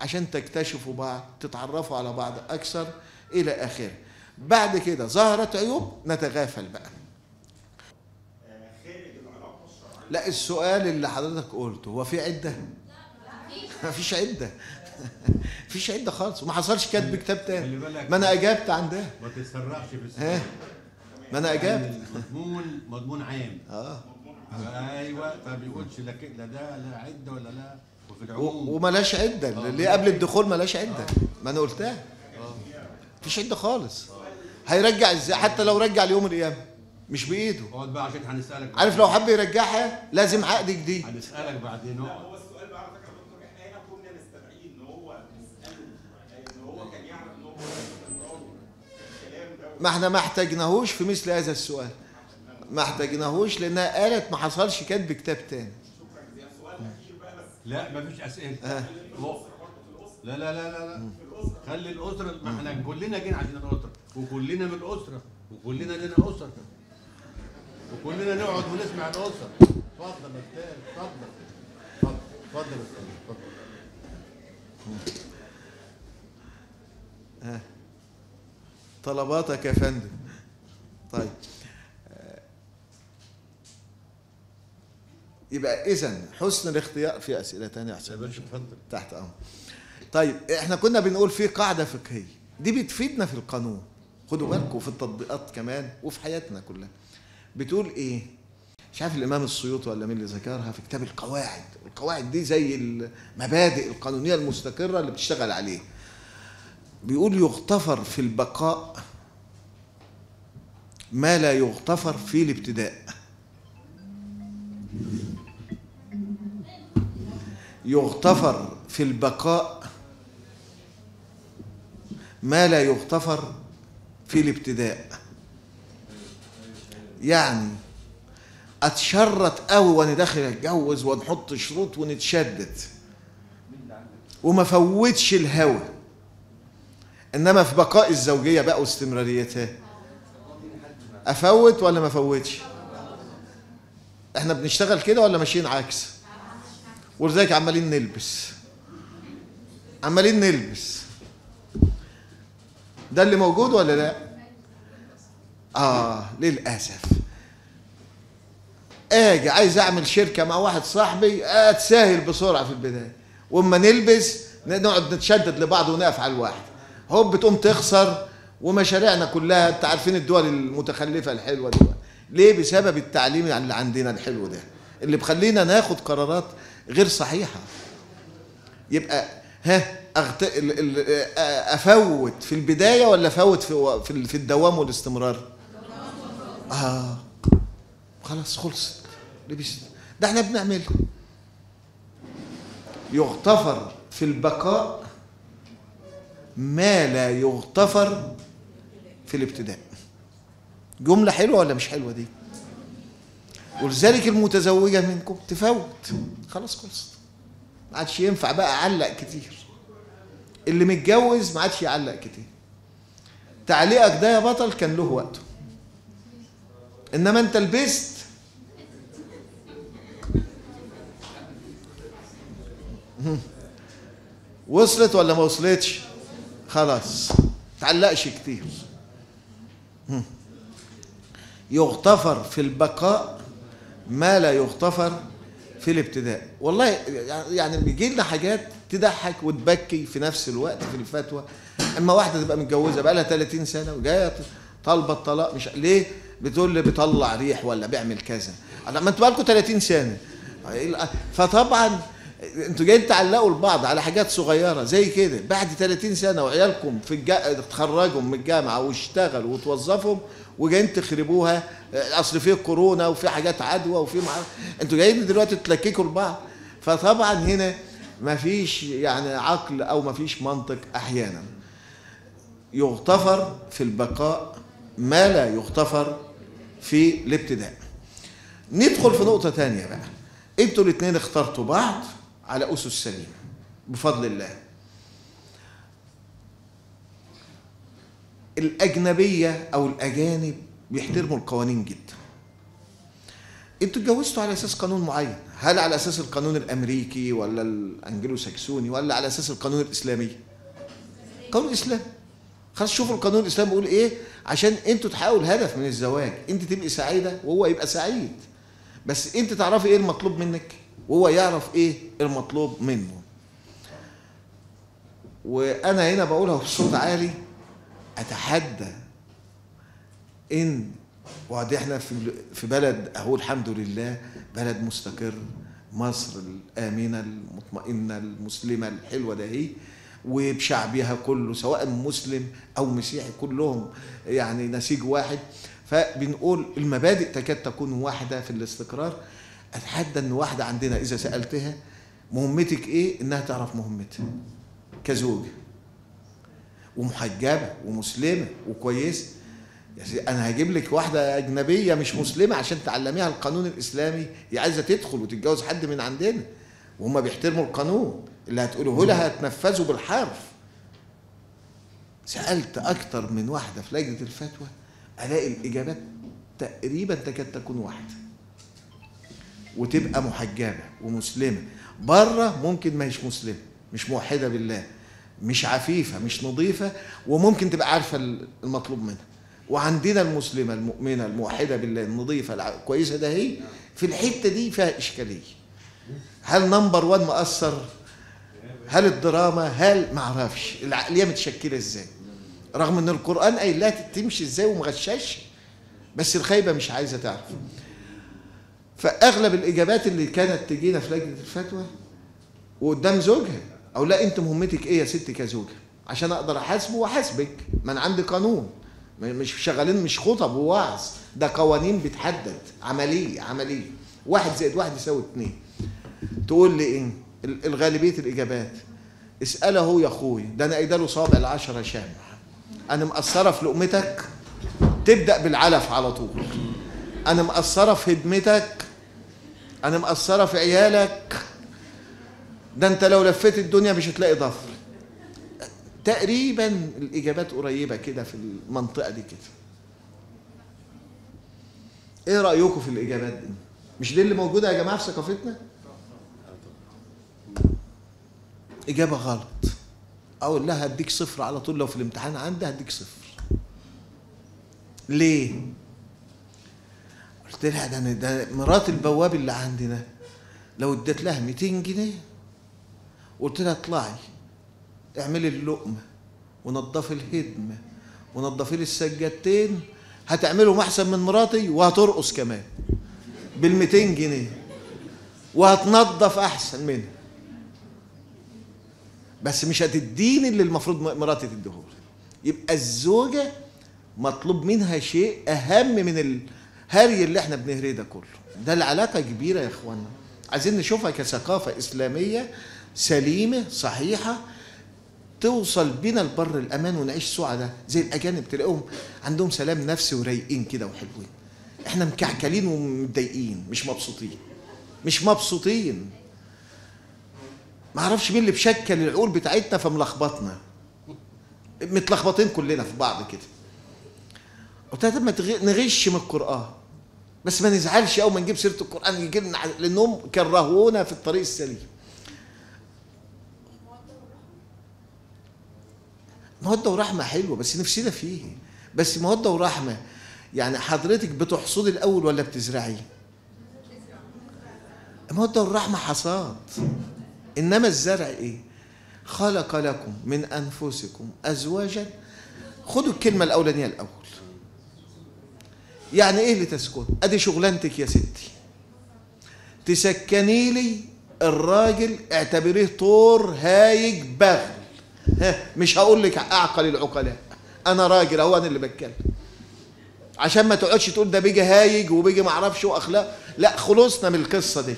عشان تكتشفوا بعض تتعرفوا على بعض أكثر إلى آخره. بعد كده ظهرت عيوب نتغافل بقى. لا السؤال اللي حضرتك قلته هو في عدة؟ ما فيش عدة. <laughs> فيش عدة خالص. وما حصلش كاتب كتاب تاني. ما أنا اجبت عن ده. ما تتسرعش في ها؟ السؤال ما أنا اجبت المضمون مضمون عام. آه. أيوه ما بيقولش لا ده لا عدة ولا لا. وملاش عدة. اللي قبل الدخول ملاش عدة؟ ما أنا قلتها. مفيش عدة خالص. هيرجع إزاي؟ حتى لو رجع ليوم القيامة. مش بإيده. اقعد بقى عشان هنسألك عارف لو حب يرجعها؟ لازم عقد جديد. هنسألك بعدين. اقعد هو السؤال بقى على فكرة دكتور إحنا هنا كنا نستدعيه إن هو نساله إن هو كان يعرف إن هو مراته الكلام ده ما إحنا ما احتاجناهوش في مثل هذا السؤال. ما احتاجناهوش لأنها قالت ما حصلش كاتب كتاب تاني. لا مفيش أسئلة. آه. لا لا لا لا لا. خلي الأسرة ما إحنا كلنا جينا عشان الأسرة وكلنا من الأسرة وكلنا لنا اسر وكلنا نقعد ونسمع الاسر اتفضل يا أستاذ اتفضل. اتفضل اتفضل يا أستاذ اتفضل. طلباتك يا فندم. طيب. يبقى اذا حسن الاختيار في أسئلة يا احسن باشا اتفضل. تحت أمر طيب إحنا كنا بنقول في قاعدة فقهية. دي بتفيدنا في القانون. خدوا بالكم في التطبيقات كمان وفي حياتنا كلها. بتقول إيه؟ مش عارف الإمام السيوطي ولا مين اللي ذكرها في كتاب القواعد. القواعد دي زي المبادئ القانونية المستقرة اللي بتشتغل عليه بيقول يغتفر في البقاء ما لا يغتفر في الابتداء. يغتفر في البقاء ما لا يغتفر في الابتداء. يعني اتشرط قوي وأنا داخل اتجوز ونحط شروط ونتشدد. وما فوتش الهوى إنما في بقاء الزوجية بقى واستمراريتها. أفوت ولا ما أفوتش؟ إحنا بنشتغل كده ولا ماشيين عكس؟ ولذلك عمالين نلبس؟ عمالين نلبس. ده اللي موجود ولا لا؟ آه للأسف. آجي عايز أعمل شركة مع واحد صاحبي أتساهل بسرعة في البداية. وأما نلبس نقعد نتشدد لبعض ونقف على الواحد. هوب بتقوم تخسر ومشاريعنا كلها أنت عارفين الدول المتخلفة الحلوة بقى. ليه؟ بسبب التعليم اللي عندنا الحلو ده. اللي بخلينا ناخد قرارات غير صحيحة. يبقى ها أغت... أفوت في البداية ولا أفوت في في, ال- في الدوام والاستمرار؟ آه. خلاص خلصت. ده إحنا بنعمله. يغتفر في البقاء ما لا يغتفر في الابتداء. جملة حلوة ولا مش حلوة دي؟ ولذلك المتزوجة منكم تفوت. خلاص خلصت ما عادش ينفع بقى أعلق كتير. اللي متجوز ما عادش يعلق كتير. تعليقك ده يا بطل كان له وقته إنما أنت لبست. <laughs> وصلت ولا ما وصلتش؟ خلاص. تعلقش كتير. <laughs> يغتفر في البقاء ما لا يغتفر في الابتداء. والله يعني بيجي لنا حاجات تضحك وتبكي في نفس الوقت في الفتوى. أما واحدة تبقى متجوزة بقى لها 30 سنة وجاية طالبة الطلاق مش ليه؟ بتقول لي بيطلع ريح ولا بيعمل كذا. ما أنتوا بقالكم 30 سنة. فطبعا أنتوا جايين تعلقوا لبعض على حاجات صغيرة زي كده. بعد 30 سنة وعيالكم في الجا... اتخرجوا من الجامعة واشتغلوا وتوظفوا وجايين تخربوها. أصل في كورونا وفي حاجات عدوى وفي مع... أنتوا جايين دلوقتي تلككوا لبعض. فطبعا هنا ما فيش يعني عقل أو ما فيش منطق أحيانا. يغتفر في البقاء ما لا يغتفر في الابتداء. ندخل في نقطة تانية بقى. أنتوا الاثنين اخترتوا بعض على أسس سليمة بفضل الله. الأجنبية أو الأجانب بيحترموا القوانين جدا. أنتوا اتجوزتوا على أساس قانون معين. هل على أساس القانون الأمريكي ولا الانجلو ساكسوني ولا على أساس القانون الإسلامي؟ قانون الإسلام. خلاص شوفوا القانون الاسلامي بيقول إيه؟ عشان أنتوا تحققوا الهدف من الزواج. انت تبقي سعيدة وهو يبقى سعيد. بس انت تعرفي إيه المطلوب منك؟ وهو يعرف إيه المطلوب منه. وأنا هنا بقولها بصوت عالي. أتحدى إن وقد إحنا في في بلد أهو الحمد لله بلد مستقر مصر الآمنة المطمئنة المسلمة الحلوة ده هي وبشعبها كله سواء مسلم أو مسيحي كلهم يعني نسيج واحد. فبنقول المبادئ تكاد تكون واحدة في الاستقرار. أتحدى إن واحدة عندنا إذا سألتها مهمتك إيه؟ إنها تعرف مهمتها كزوجة. ومحجبة ومسلمة وكويسة. أنا هجيب لك واحدة أجنبية مش مسلمة عشان تعلميها القانون الإسلامي. هي عايزة تدخل وتتجوز حد من عندنا. وهم بيحترموا القانون. اللي هتقوله لها هتنفذه بالحرف. سألت أكتر من واحدة في لجنة الفتوى ألاقي الإجابات تقريبا تكاد تكون واحدة. وتبقى محجبة ومسلمة. برة ممكن ما هيش مسلمة مش موحدة بالله. مش عفيفة مش نظيفة وممكن تبقى عارفة المطلوب منها. وعندنا المسلمة المؤمنة الموحدة بالله النظيفة الكويسه ده هي في الحتة دي فيها إشكالية. هل نمبر 1 مأثر هل الدراما؟ هل ما أعرفش العقلية متشكلة إزاي؟ رغم إن القرآن قايل لها تمشي إزاي ومغشاش بس الخايبة مش عايزة تعرف. فأغلب الإجابات اللي كانت تجينا في لجنة الفتوى وقدام زوجها أو لا أنت مهمتك إيه يا ست كزوجة؟ عشان أقدر أحاسبه وأحاسبك. ما أنا عندي قانون مش شغالين مش خطب ووعظ. ده قوانين بتحدد. عملية عملية. واحد زائد واحد يساوي اتنين. تقول لي إيه؟ الغالبية الإجابات. اسأله يا أخوي. ده أنا قايله له صابع العشرة شامع. أنا مقصرة في لقمتك. تبدأ بالعلف على طول. أنا مقصرة في هدمتك. أنا مقصرة في عيالك. ده انت لو لفيت الدنيا مش هتلاقي ضفر تقريبا الإجابات قريبة كده في المنطقة دي كده. إيه رأيكم في الإجابات دي؟ مش دي اللي موجودة يا جماعة في ثقافتنا؟ إجابة غلط. أقول لها هديك صفر على طول لو في الامتحان عندي هديك صفر. ليه؟ قلت لها ده أنا ده مرات البواب اللي عندنا لو اديت لها 200 جنيه قلت لها اطلعي اعملي اللقمة ونضفي الهدمة ونضفي لي السجادتين هتعملهم أحسن من مراتي وهترقص كمان بال 200 جنيه وهتنظف أحسن منها. بس مش هتديني اللي المفروض مراتي تديهولي. يبقى الزوجة مطلوب منها شيء أهم من الهري اللي إحنا بنهريه ده كله. ده العلاقة كبيرة يا إخوانا. عايزين نشوفها كثقافة إسلامية سليمة صحيحة توصل بينا البر الأمان ونعيش سعداء زي الأجانب تلاقيهم عندهم سلام نفسي ورايقين كده وحلوين. إحنا مكعكلين ومتضايقين مش مبسوطين. مش مبسوطين. ما أعرفش مين اللي بشكل العقول بتاعتنا فملخبطنا. متلخبطين كلنا في بعض كده. قلت لها طب ما نغش من القرآن. بس ما نزعلش أو ما نجيب سيرة القرآن يجي لنا لأنهم كرهونا في الطريق السليم. مودة ورحمة حلوة بس نفسنا فيه بس مودة ورحمة يعني حضرتك بتحصدي الأول ولا بتزرعي؟ مودة والرحمة حصاد إنما الزرع إيه؟ خلق لكم من أنفسكم أزواجا خدوا الكلمة الأولانية الأول يعني إيه لتسكن؟ أدي شغلانتك يا ستي تسكني لي الراجل اعتبريه طور هايج بغل مش هقول لك أعقل العقلاء. أنا راجل أهو أنا اللي بتكلم. عشان ما تقعدش تقول ده بيجي هايج وبيجي ما أعرفش واخلاق لا خلصنا من القصة دي.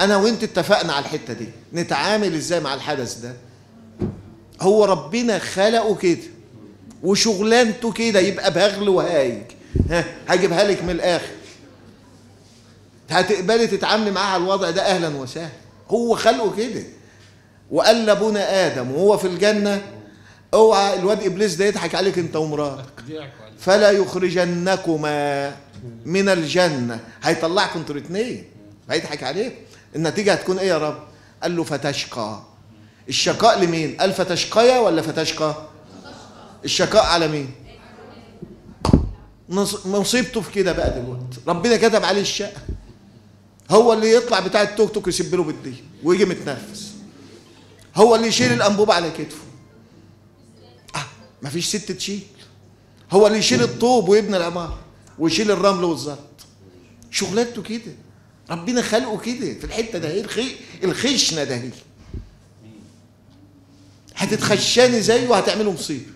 أنا وأنت اتفقنا على الحتة دي. نتعامل إزاي مع الحدث ده؟ هو ربنا خلقه كده. وشغلانته كده يبقى بغل وهايج. ها هجيبها لك من الآخر. هتقبلي تتعاملي معاه على الوضع ده أهلا وسهلا. هو خلقه كده. وقال لابونا آدم وهو في الجنة اوعى الواد إبليس ده يضحك عليك أنت ومراتك. فلا يخرجنكما من الجنة. هيطلعكم أنتوا الاثنين هيضحك عليك. النتيجة هتكون إيه يا رب؟ قال له فتشقى. الشقاء لمين؟ قال فتشقيا ولا فتشقى؟ الشقاء على مين؟ مصيبته في كده بقى دلوقتي. ربنا كتب عليه الشقة. هو اللي يطلع بتاع التوك توك يسيب له بالدين ويجي متنفس. هو اللي يشيل الأنبوبة على كتفه. آه مفيش ست تشيل. هو اللي يشيل الطوب ويبني العمارة ويشيل الرمل والزلط شغلانته كده. ربنا خلقه كده. في الحتة ده هي الخي... الخشنة ده هي. هتتخشاني زيه وهتعمله مصيبة.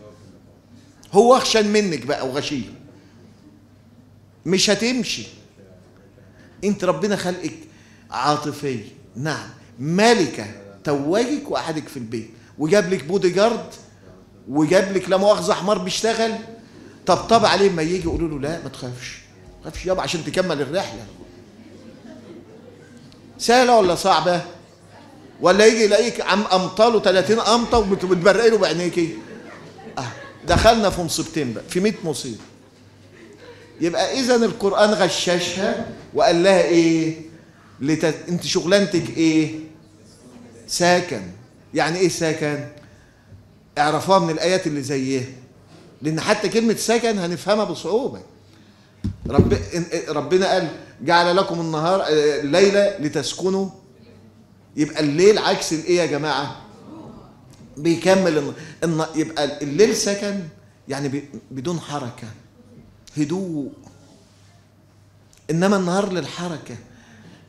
هو أخشن منك بقى وغشيم. مش هتمشي. أنت ربنا خلقك عاطفية. نعم. ملكة. توجك وقعدك في البيت وجاب لك بودي جارد وجاب لك لا مؤاخذة حمار بيشتغل. طبطب عليه ما يجي يقولوا له لا ما تخافش. ما تخافش يابا عشان تكمل الرحلة. سهلة ولا صعبة؟ ولا يجي يلاقيك عم أمطاله 30 امطه وبتبرق له بعينيكي؟ آه دخلنا في مصيبتين بقى في 100 مصيبة. يبقى إذا القرآن غششها وقال لها إيه؟ لت... أنت شغلانتك إيه؟ ساكن. يعني إيه ساكن؟ اعرفوها من الآيات اللي زيها لأن حتى كلمة سكن هنفهمها بصعوبة. رب... ربنا قال جعل لكم النهار آه، الليلة لتسكنوا. يبقى الليل عكس الإيه يا جماعة؟ بيكمل الن... يبقى الليل سكن يعني. بدون حركة. هدوء. إنما النهار للحركة.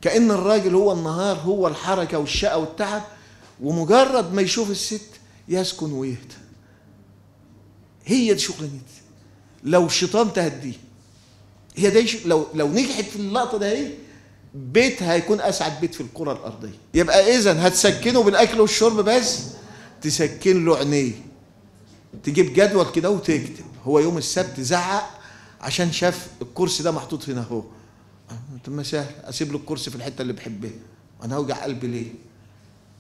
كأن الراجل هو النهار هو الحركة والشقة والتعب ومجرد ما يشوف الست يسكن ويهدى. هي دي شغلانتي. لو الشيطان تهديه هي دي. لو لو نجحت في اللقطة ده إيه بيت هيكون أسعد بيت في الكرة الأرضية. يبقى اذا هتسكنه بالأكل والشرب بس تسكن له عينيه. تجيب جدول كده وتكتب. هو يوم السبت زعق عشان شاف الكرسي ده محطوط هنا أهو. طب ما سهل أسيب له الكرسي في الحتة اللي بحبها. أنا أوجع قلبي ليه؟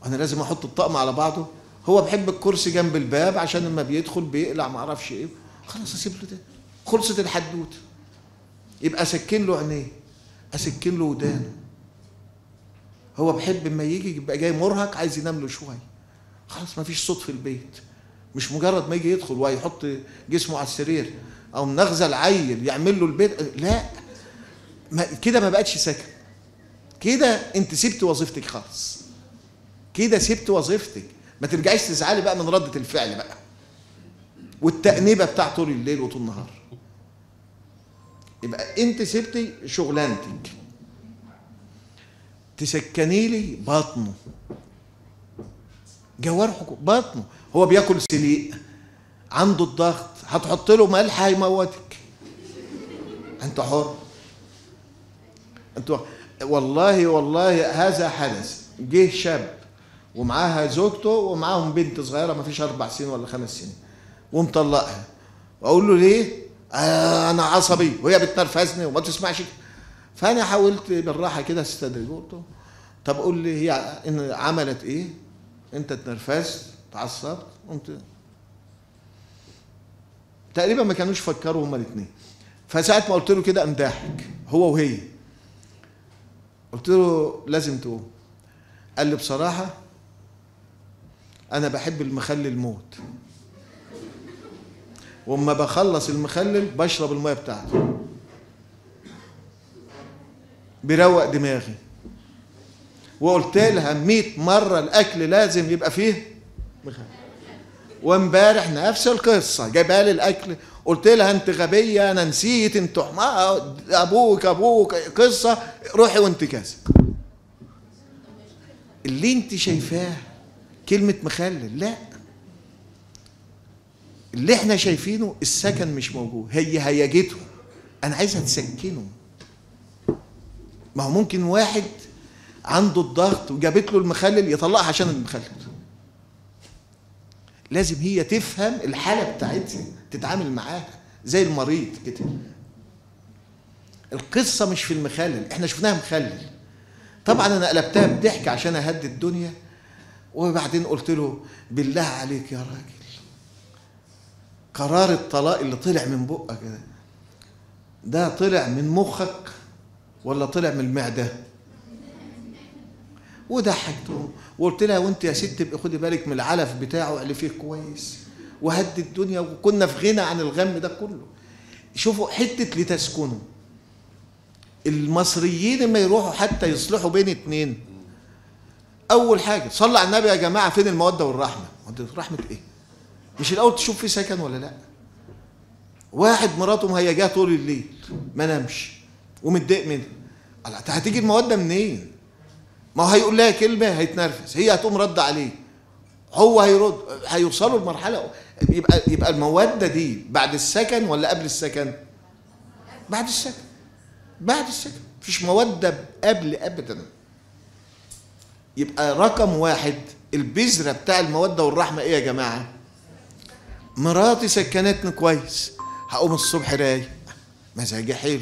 أنا لازم أحط الطقم على بعضه. هو بحب الكرسي جنب الباب عشان لما بيدخل بيقلع ما أعرفش إيه. خلاص أسيب له ده. خلصت الحدوتة. يبقى أسكن له عينيه. أسكن له ودانه. هو بحب اما يجي يبقى جاي مرهق عايز ينام له شوية. خلاص ما فيش صوت في البيت. مش مجرد ما يجي يدخل ويحط جسمه على السرير أو منغزه العيل يعمل له البيت. لا كده ما بقتش سكن كده انت سبت وظيفتك خالص. كده سبت وظيفتك. ما ترجعيش تزعلي بقى من ردة الفعل بقى. والتأنيبة بتاع طول الليل وطول النهار. يبقى انت سبتي شغلانتك. تسكني لي بطنه جوارحه بطنه هو بياكل سليق. عنده الضغط. هتحط له ملح هيموتك. انت حر. انت والله والله هذا حدث. جه شاب ومعاها زوجته ومعاهم بنت صغيرة ما فيش أربع سنين ولا خمس سنين. ومطلقها وأقول له ليه؟ آه أنا عصبي وهي بتنرفزني وما تسمعش فأنا حاولت بالراحة كده أستدرج. قلت له طب قول لي هي إن عملت إيه؟ أنت اتنرفزت اتعصبت قمت تقريبا ما كانوش فكروا هما الاثنين فساعة ما قلت له كده قام ضاحك هو وهي. قلت له لازم تقوم. قال لي بصراحة أنا بحب المخلل موت. وأما بخلص المخلل بشرب المية بتاعته. بيروق دماغي. وقلت لها 100 مرة الأكل لازم يبقى فيه مخلل. وامبارح نفس القصة. جايبها لي الأكل قلت لها أنت غبية أنا نسيت انت حمار أبوك أبوك قصة روحي وأنت كذا. اللي أنت شايفاه كلمة مخلل لا. اللي إحنا شايفينه السكن مش موجود هي هيجته أنا عايزها تسكنه ما هو ممكن واحد عنده الضغط وجابت له المخلل يطلقها عشان المخلل. لازم هي تفهم الحالة بتاعتها تتعامل معاها زي المريض كده. القصة مش في المخلل إحنا شفناها مخلل. طبعا أنا قلبتها بضحك عشان أهدي الدنيا وبعدين قلت له بالله عليك يا راجل. قرار الطلاق اللي طلع من بقك ده ده طلع من مخك ولا طلع من المعده وضحكته وقلت لها وأنت يا ست ابقي خدي بالك من العلف بتاعه اللي فيه كويس وهدي الدنيا وكنا في غنى عن الغم ده كله. شوفوا حتة لتسكنوا المصريين لما يروحوا حتى يصلحوا بين اتنين أول حاجة صلى على النبي يا جماعة فين المودة والرحمة؟ رحمة إيه؟ مش الأول تشوف في سكن ولا لأ؟ واحد مراته مهيجاه طول الليل ما نامش ومتضايق منها. هتيجي المودة منين؟ ما هو هيقول لها كلمة هيتنرفز. هي هتقوم رد عليه. هو هيرد هيوصلوا لمرحلة. يبقى يبقى المودة دي بعد السكن ولا قبل السكن؟ بعد السكن. بعد السكن. مفيش مودة قبل ابدا. يبقى رقم واحد البذرة بتاع المودة والرحمة إيه يا جماعة؟ مراتي سكنتني كويس. هقوم الصبح رايق. مزاجي حلو.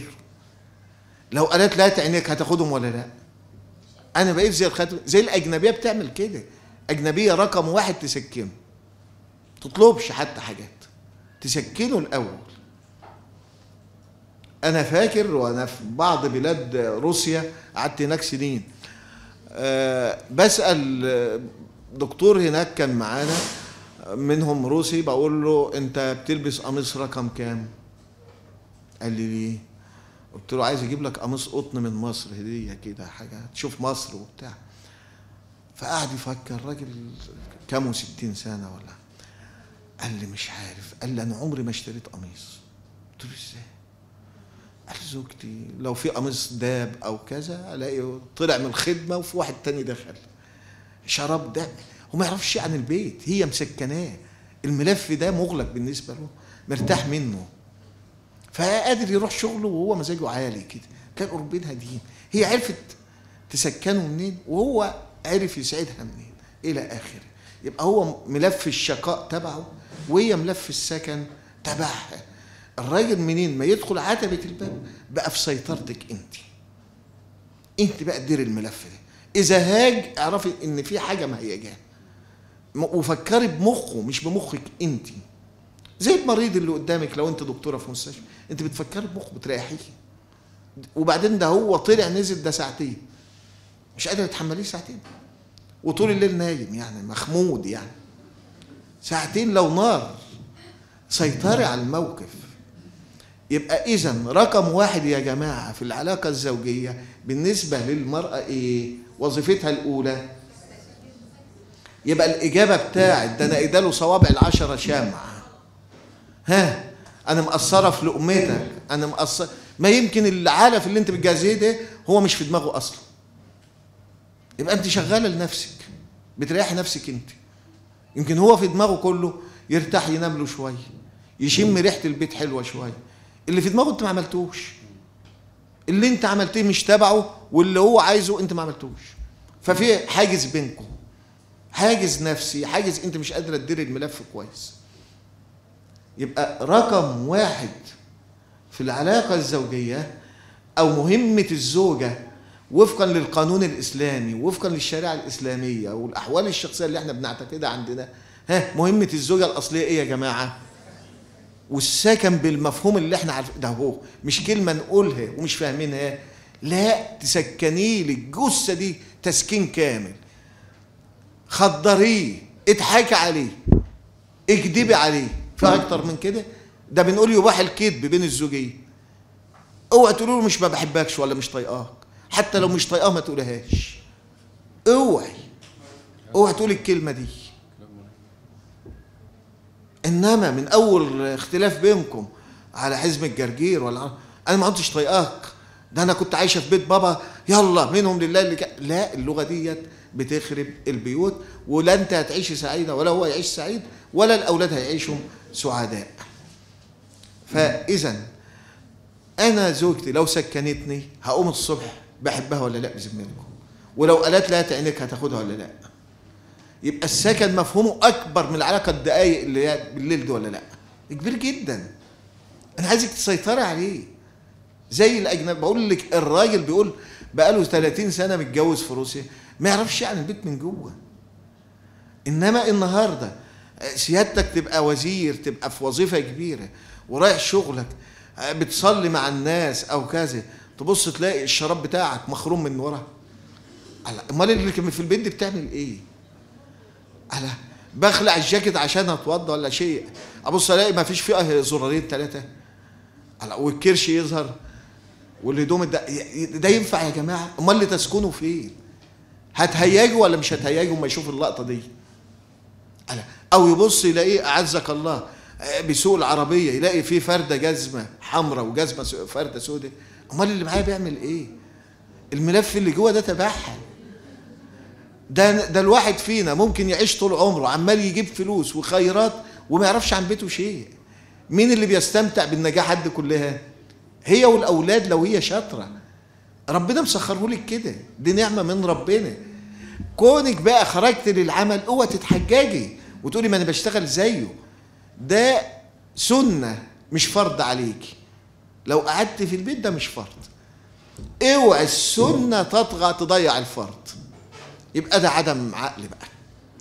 لو قالت لا عينيك هتاخدهم ولا لا؟ أنا بقيت زي الخاتم زي الأجنبية بتعمل كده. أجنبية رقم واحد تسكنه. تطلبش حتى حاجات. تسكنه الأول. أنا فاكر وأنا في بعض بلاد روسيا قعدت هناك سنين. أه بسأل آه، دكتور هناك كان معانا منهم روسي بقول له أنت بتلبس قميص رقم كام؟ قال لي ليه؟ قلت له عايز أجيب لك قميص قطن من مصر هدية كده حاجة تشوف مصر وبتاع. فقعد يفكر راجل كام وستين سنة ولا قال لي مش عارف. قال لي أنا عمري ما اشتريت قميص. قلت له إزاي؟ قال لي زوجتي لو في قميص داب أو كذا ألاقي طلع من الخدمة وفي واحد تاني دخل. شراب ده وما يعرفش عن البيت. هي مسكناه. الملف ده مغلق بالنسبة له مرتاح منه. فقادر يروح شغله وهو مزاجه عالي كده. كان قربين هاديين. هي عرفت تسكنه منين؟ وهو عرف يسعدها منين؟ إلى آخره. يبقى هو ملف الشقاء تبعه وهي ملف السكن تبعها. الراجل منين؟ ما يدخل عتبة الباب. بقى في سيطرتك أنت. أنت بقى تدير الملف ده. إذا هاج اعرفي إن في حاجة مهيجاه وفكري بمخه مش بمخك أنت. زي المريض اللي قدامك لو انت دكتورة في مستشفى. انت بتفكري بمخه بتريحيه. وبعدين ده هو طلع نزل ده ساعتين. مش قادر تحمليه ساعتين. وطول الليل نايم يعني مخمود يعني. ساعتين لو نار سيطري على الموقف. يبقى إذا رقم واحد يا جماعة في العلاقة الزوجية بالنسبة للمرأة إيه؟ وظيفتها الأولى. يبقى الإجابة بتاعت ده أنا إداله صوابع العشرة شمعة. ها أنا مقصرة في لقمتك. أنا مقصر ما يمكن العلف اللي أنت بتجازيه ده هو مش في دماغه أصلا. يبقى أنت شغالة لنفسك. بتريحي نفسك أنت. يمكن هو في دماغه كله يرتاح ينام له شوية يشم ريحة البيت حلوة شوية اللي في دماغه أنت ما عملتوش. اللي أنت عملتيه مش تبعه واللي هو عايزه أنت ما عملتوش. ففي حاجز بينكم. حاجز نفسي. حاجز أنت مش قادرة تدير الملف كويس. يبقى رقم واحد في العلاقة الزوجية أو مهمة الزوجة وفقا للقانون الإسلامي وفقا للشريعة الإسلامية والأحوال الشخصية اللي إحنا بنعتقدها عندنا. ها مهمة الزوجة الأصلية إيه يا جماعة؟ والسكن بالمفهوم اللي إحنا عارفين ده هو مش كلمة نقولها ومش فاهمينها لا تسكنيه للجثة دي تسكين كامل. خدريه اضحكي عليه اكدبي عليه. في أكتر من كده. ده بنقول يباح الكذب بين الزوجين. اوعى تقولوا له مش ما بحبكش ولا مش طايقاك. حتى لو مش طايقاه ما تقولهاش. اوعي اوعى تقول الكلمة دي. إنما من أول اختلاف بينكم على حزم الجرجير ولا أنا ما كنتش طايقاك. ده أنا كنت عايشة في بيت بابا. يلا منهم لله اللي كا... لا اللغة ديت بتخرب البيوت. ولا أنت هتعيش سعيدة ولا هو يعيش سعيد ولا الأولاد هيعيشوا. سعداء. فاذا أنا زوجتي لو سكنتني هقوم الصبح بحبها ولا لأ؟ بذمتكم ولو قالت لها عينيك هتاخدها ولا لأ؟ يبقى السكن مفهومه أكبر من العلاقة الدقايق اللي هي بالليل دي ولا لأ؟ كبير جدا. أنا عايزك تسيطري عليه. زي الأجنبي بقول لك الراجل بيقول بقاله 30 سنة متجوز في روسيا ما يعرفش يعني البيت من جوه. إنما النهارده سيادتك تبقى وزير تبقى في وظيفة كبيرة ورايح شغلك بتصلي مع الناس أو كذا تبص تلاقي الشراب بتاعك مخروم من ورا. أمال اللي كان في البيت دي بتعمل إيه؟ على بخلع الجاكيت عشان أتوضى ولا شيء. أبص ألاقي ما فيش فيه زرارين ثلاثة والكرش يظهر والهدوم ده ده ينفع يا جماعة؟ أمال اللي تسكنوا فين؟ هتهيجوا ولا مش هتهيجوا؟ اما يشوف اللقطة دي. على أو يبص يلاقيه أعزك الله بيسوق العربية يلاقي فيه فردة جزمة حمراء وجزمة فردة سوداء أمال اللي معاه بيعمل إيه؟ الملف اللي جوه ده تبعها. ده ده الواحد فينا ممكن يعيش طول عمره عمال يجيب فلوس وخيرات وما يعرفش عن بيته شيء. مين اللي بيستمتع بالنجاح دي كلها؟ هي والأولاد لو هي شاطرة. ربنا مسخره لك كده. دي نعمة من ربنا. كونك بقى خرجت للعمل اوعى تتحججي. وتقولي ما أنا بشتغل زيه. ده سنة مش فرض عليكي لو قعدت في البيت ده مش فرض. اوعى السنة تطغى تضيع الفرض. يبقى ده عدم عقل بقى.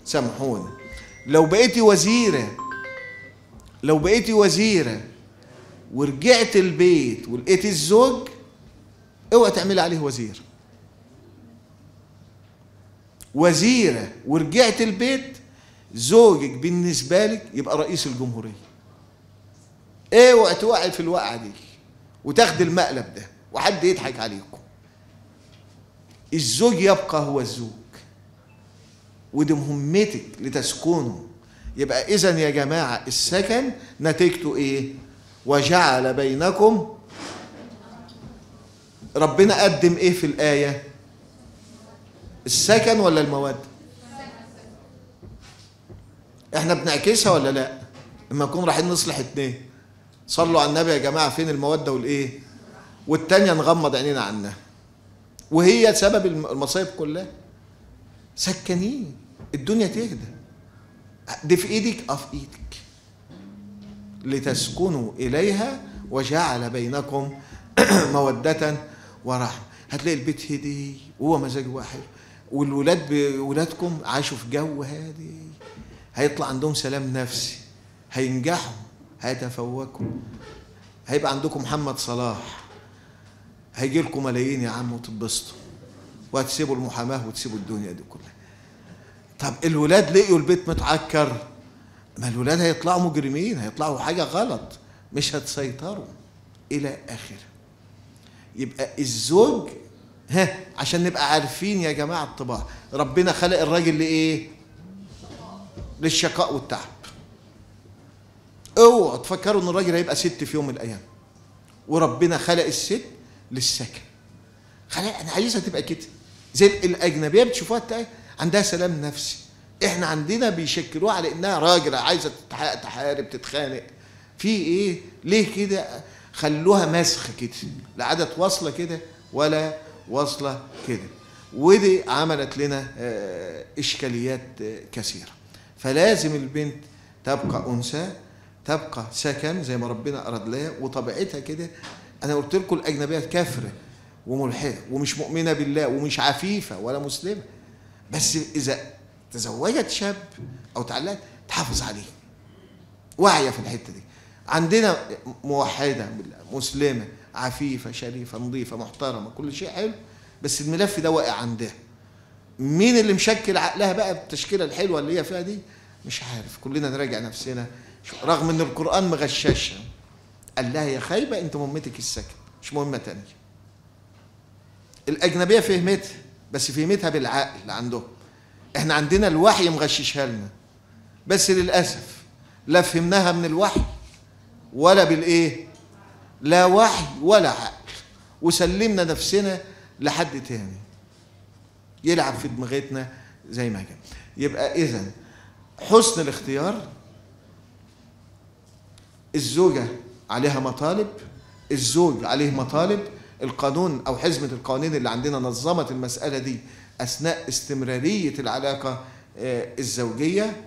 سامحوني. لو بقيتي وزيرة لو بقيتي وزيرة ورجعت البيت ولقيتي الزوج اوعى تعملي عليه وزير. وزيرة ورجعت البيت زوجك بالنسبة لك يبقى رئيس الجمهورية. اوعى توقعي في الوقعة دي؟ وتاخدي المقلب ده وحد يضحك عليكم. الزوج يبقى هو الزوج. ودي مهمتك لتسكنوا يبقى إذا يا جماعة السكن نتيجته إيه؟ وجعل بينكم ربنا قدم إيه في الآية؟ السكن ولا المودة؟ إحنا بنعكسها ولا لا؟ لما نكون رايحين نصلح اتنين. صلوا على النبي يا جماعة فين المودة والإيه؟ والتانية نغمض عينينا عنها. وهي سبب الم- المصايب كلها. سكنين. الدنيا تهدى. دي في إيدك آه في إيدك لتسكنوا إليها وجعل بينكم <clears throat> مودة ورحمة. هتلاقي البيت هدي وهو مزاج واحد. والولاد بولادكم عاشوا في جو هادي. هيطلع عندهم سلام نفسي هينجحوا هيتفوقوا. هيبقى عندكم محمد صلاح. هيجي لكم ملايين يا عم وتتبسطوا. وهتسيبوا المحاماة وتسيبوا الدنيا دي كلها. طب الولاد لقيوا البيت متعكر. ما الولاد هيطلعوا مجرمين هيطلعوا حاجة غلط. مش هتسيطروا. إلى اخره يبقى الزوج ها عشان نبقى عارفين يا جماعة الطباع. ربنا خلق الراجل لإيه؟ للشقاء والتعب. اوعوا تفكروا إن الراجل هيبقى ست في يوم من الأيام. وربنا خلق الست للسكن. خلق أنا عايزها تبقى كده. زي الأجنبية بتشوفوها تلاقي عندها سلام نفسي. إحنا عندنا بيشكلوها على إنها راجل عايزة تتح- تحارب تتخانق. في إيه؟ ليه كده؟ خلوها مسخ كده. لا عادت واصلة كده ولا واصلة كده. ودي عملت لنا آه، إشكاليات آه، كثيرة. فلازم البنت تبقى أنثى تبقى سكن زي ما ربنا أراد لها وطبيعتها كده. أنا قلت لكم الاجنبيه كافرة وملحدة ومش مؤمنة بالله ومش عفيفة ولا مسلمة. بس إذا تزوجت شاب أو تعلقت تحافظ عليه. واعية في الحتة دي. عندنا موحدة بالله مسلمة عفيفة شريفة نظيفة محترمة كل شيء حلو. بس الملف ده واقع عندها. مين اللي مشكل عقلها بقى بالتشكيلة الحلوة اللي هي فيها دي؟ مش عارف كلنا نراجع نفسنا. رغم إن القرآن مغششها قال لها يا خايبة أنت مهمتك السكن مش مهمة تانية. الأجنبية فهمتها بس فهمتها بالعقل عندهم إحنا عندنا الوحي مغششها لنا. بس للأسف لا فهمناها من الوحي ولا بالإيه؟ لا وحي ولا عقل. وسلمنا نفسنا لحد تاني. يلعب في دماغتنا زي ما كان. يبقى اذا حسن الاختيار الزوجة عليها مطالب الزوج عليه مطالب القانون أو حزمة القوانين اللي عندنا نظمت المسألة دي أثناء استمرارية العلاقة آه، الزوجية.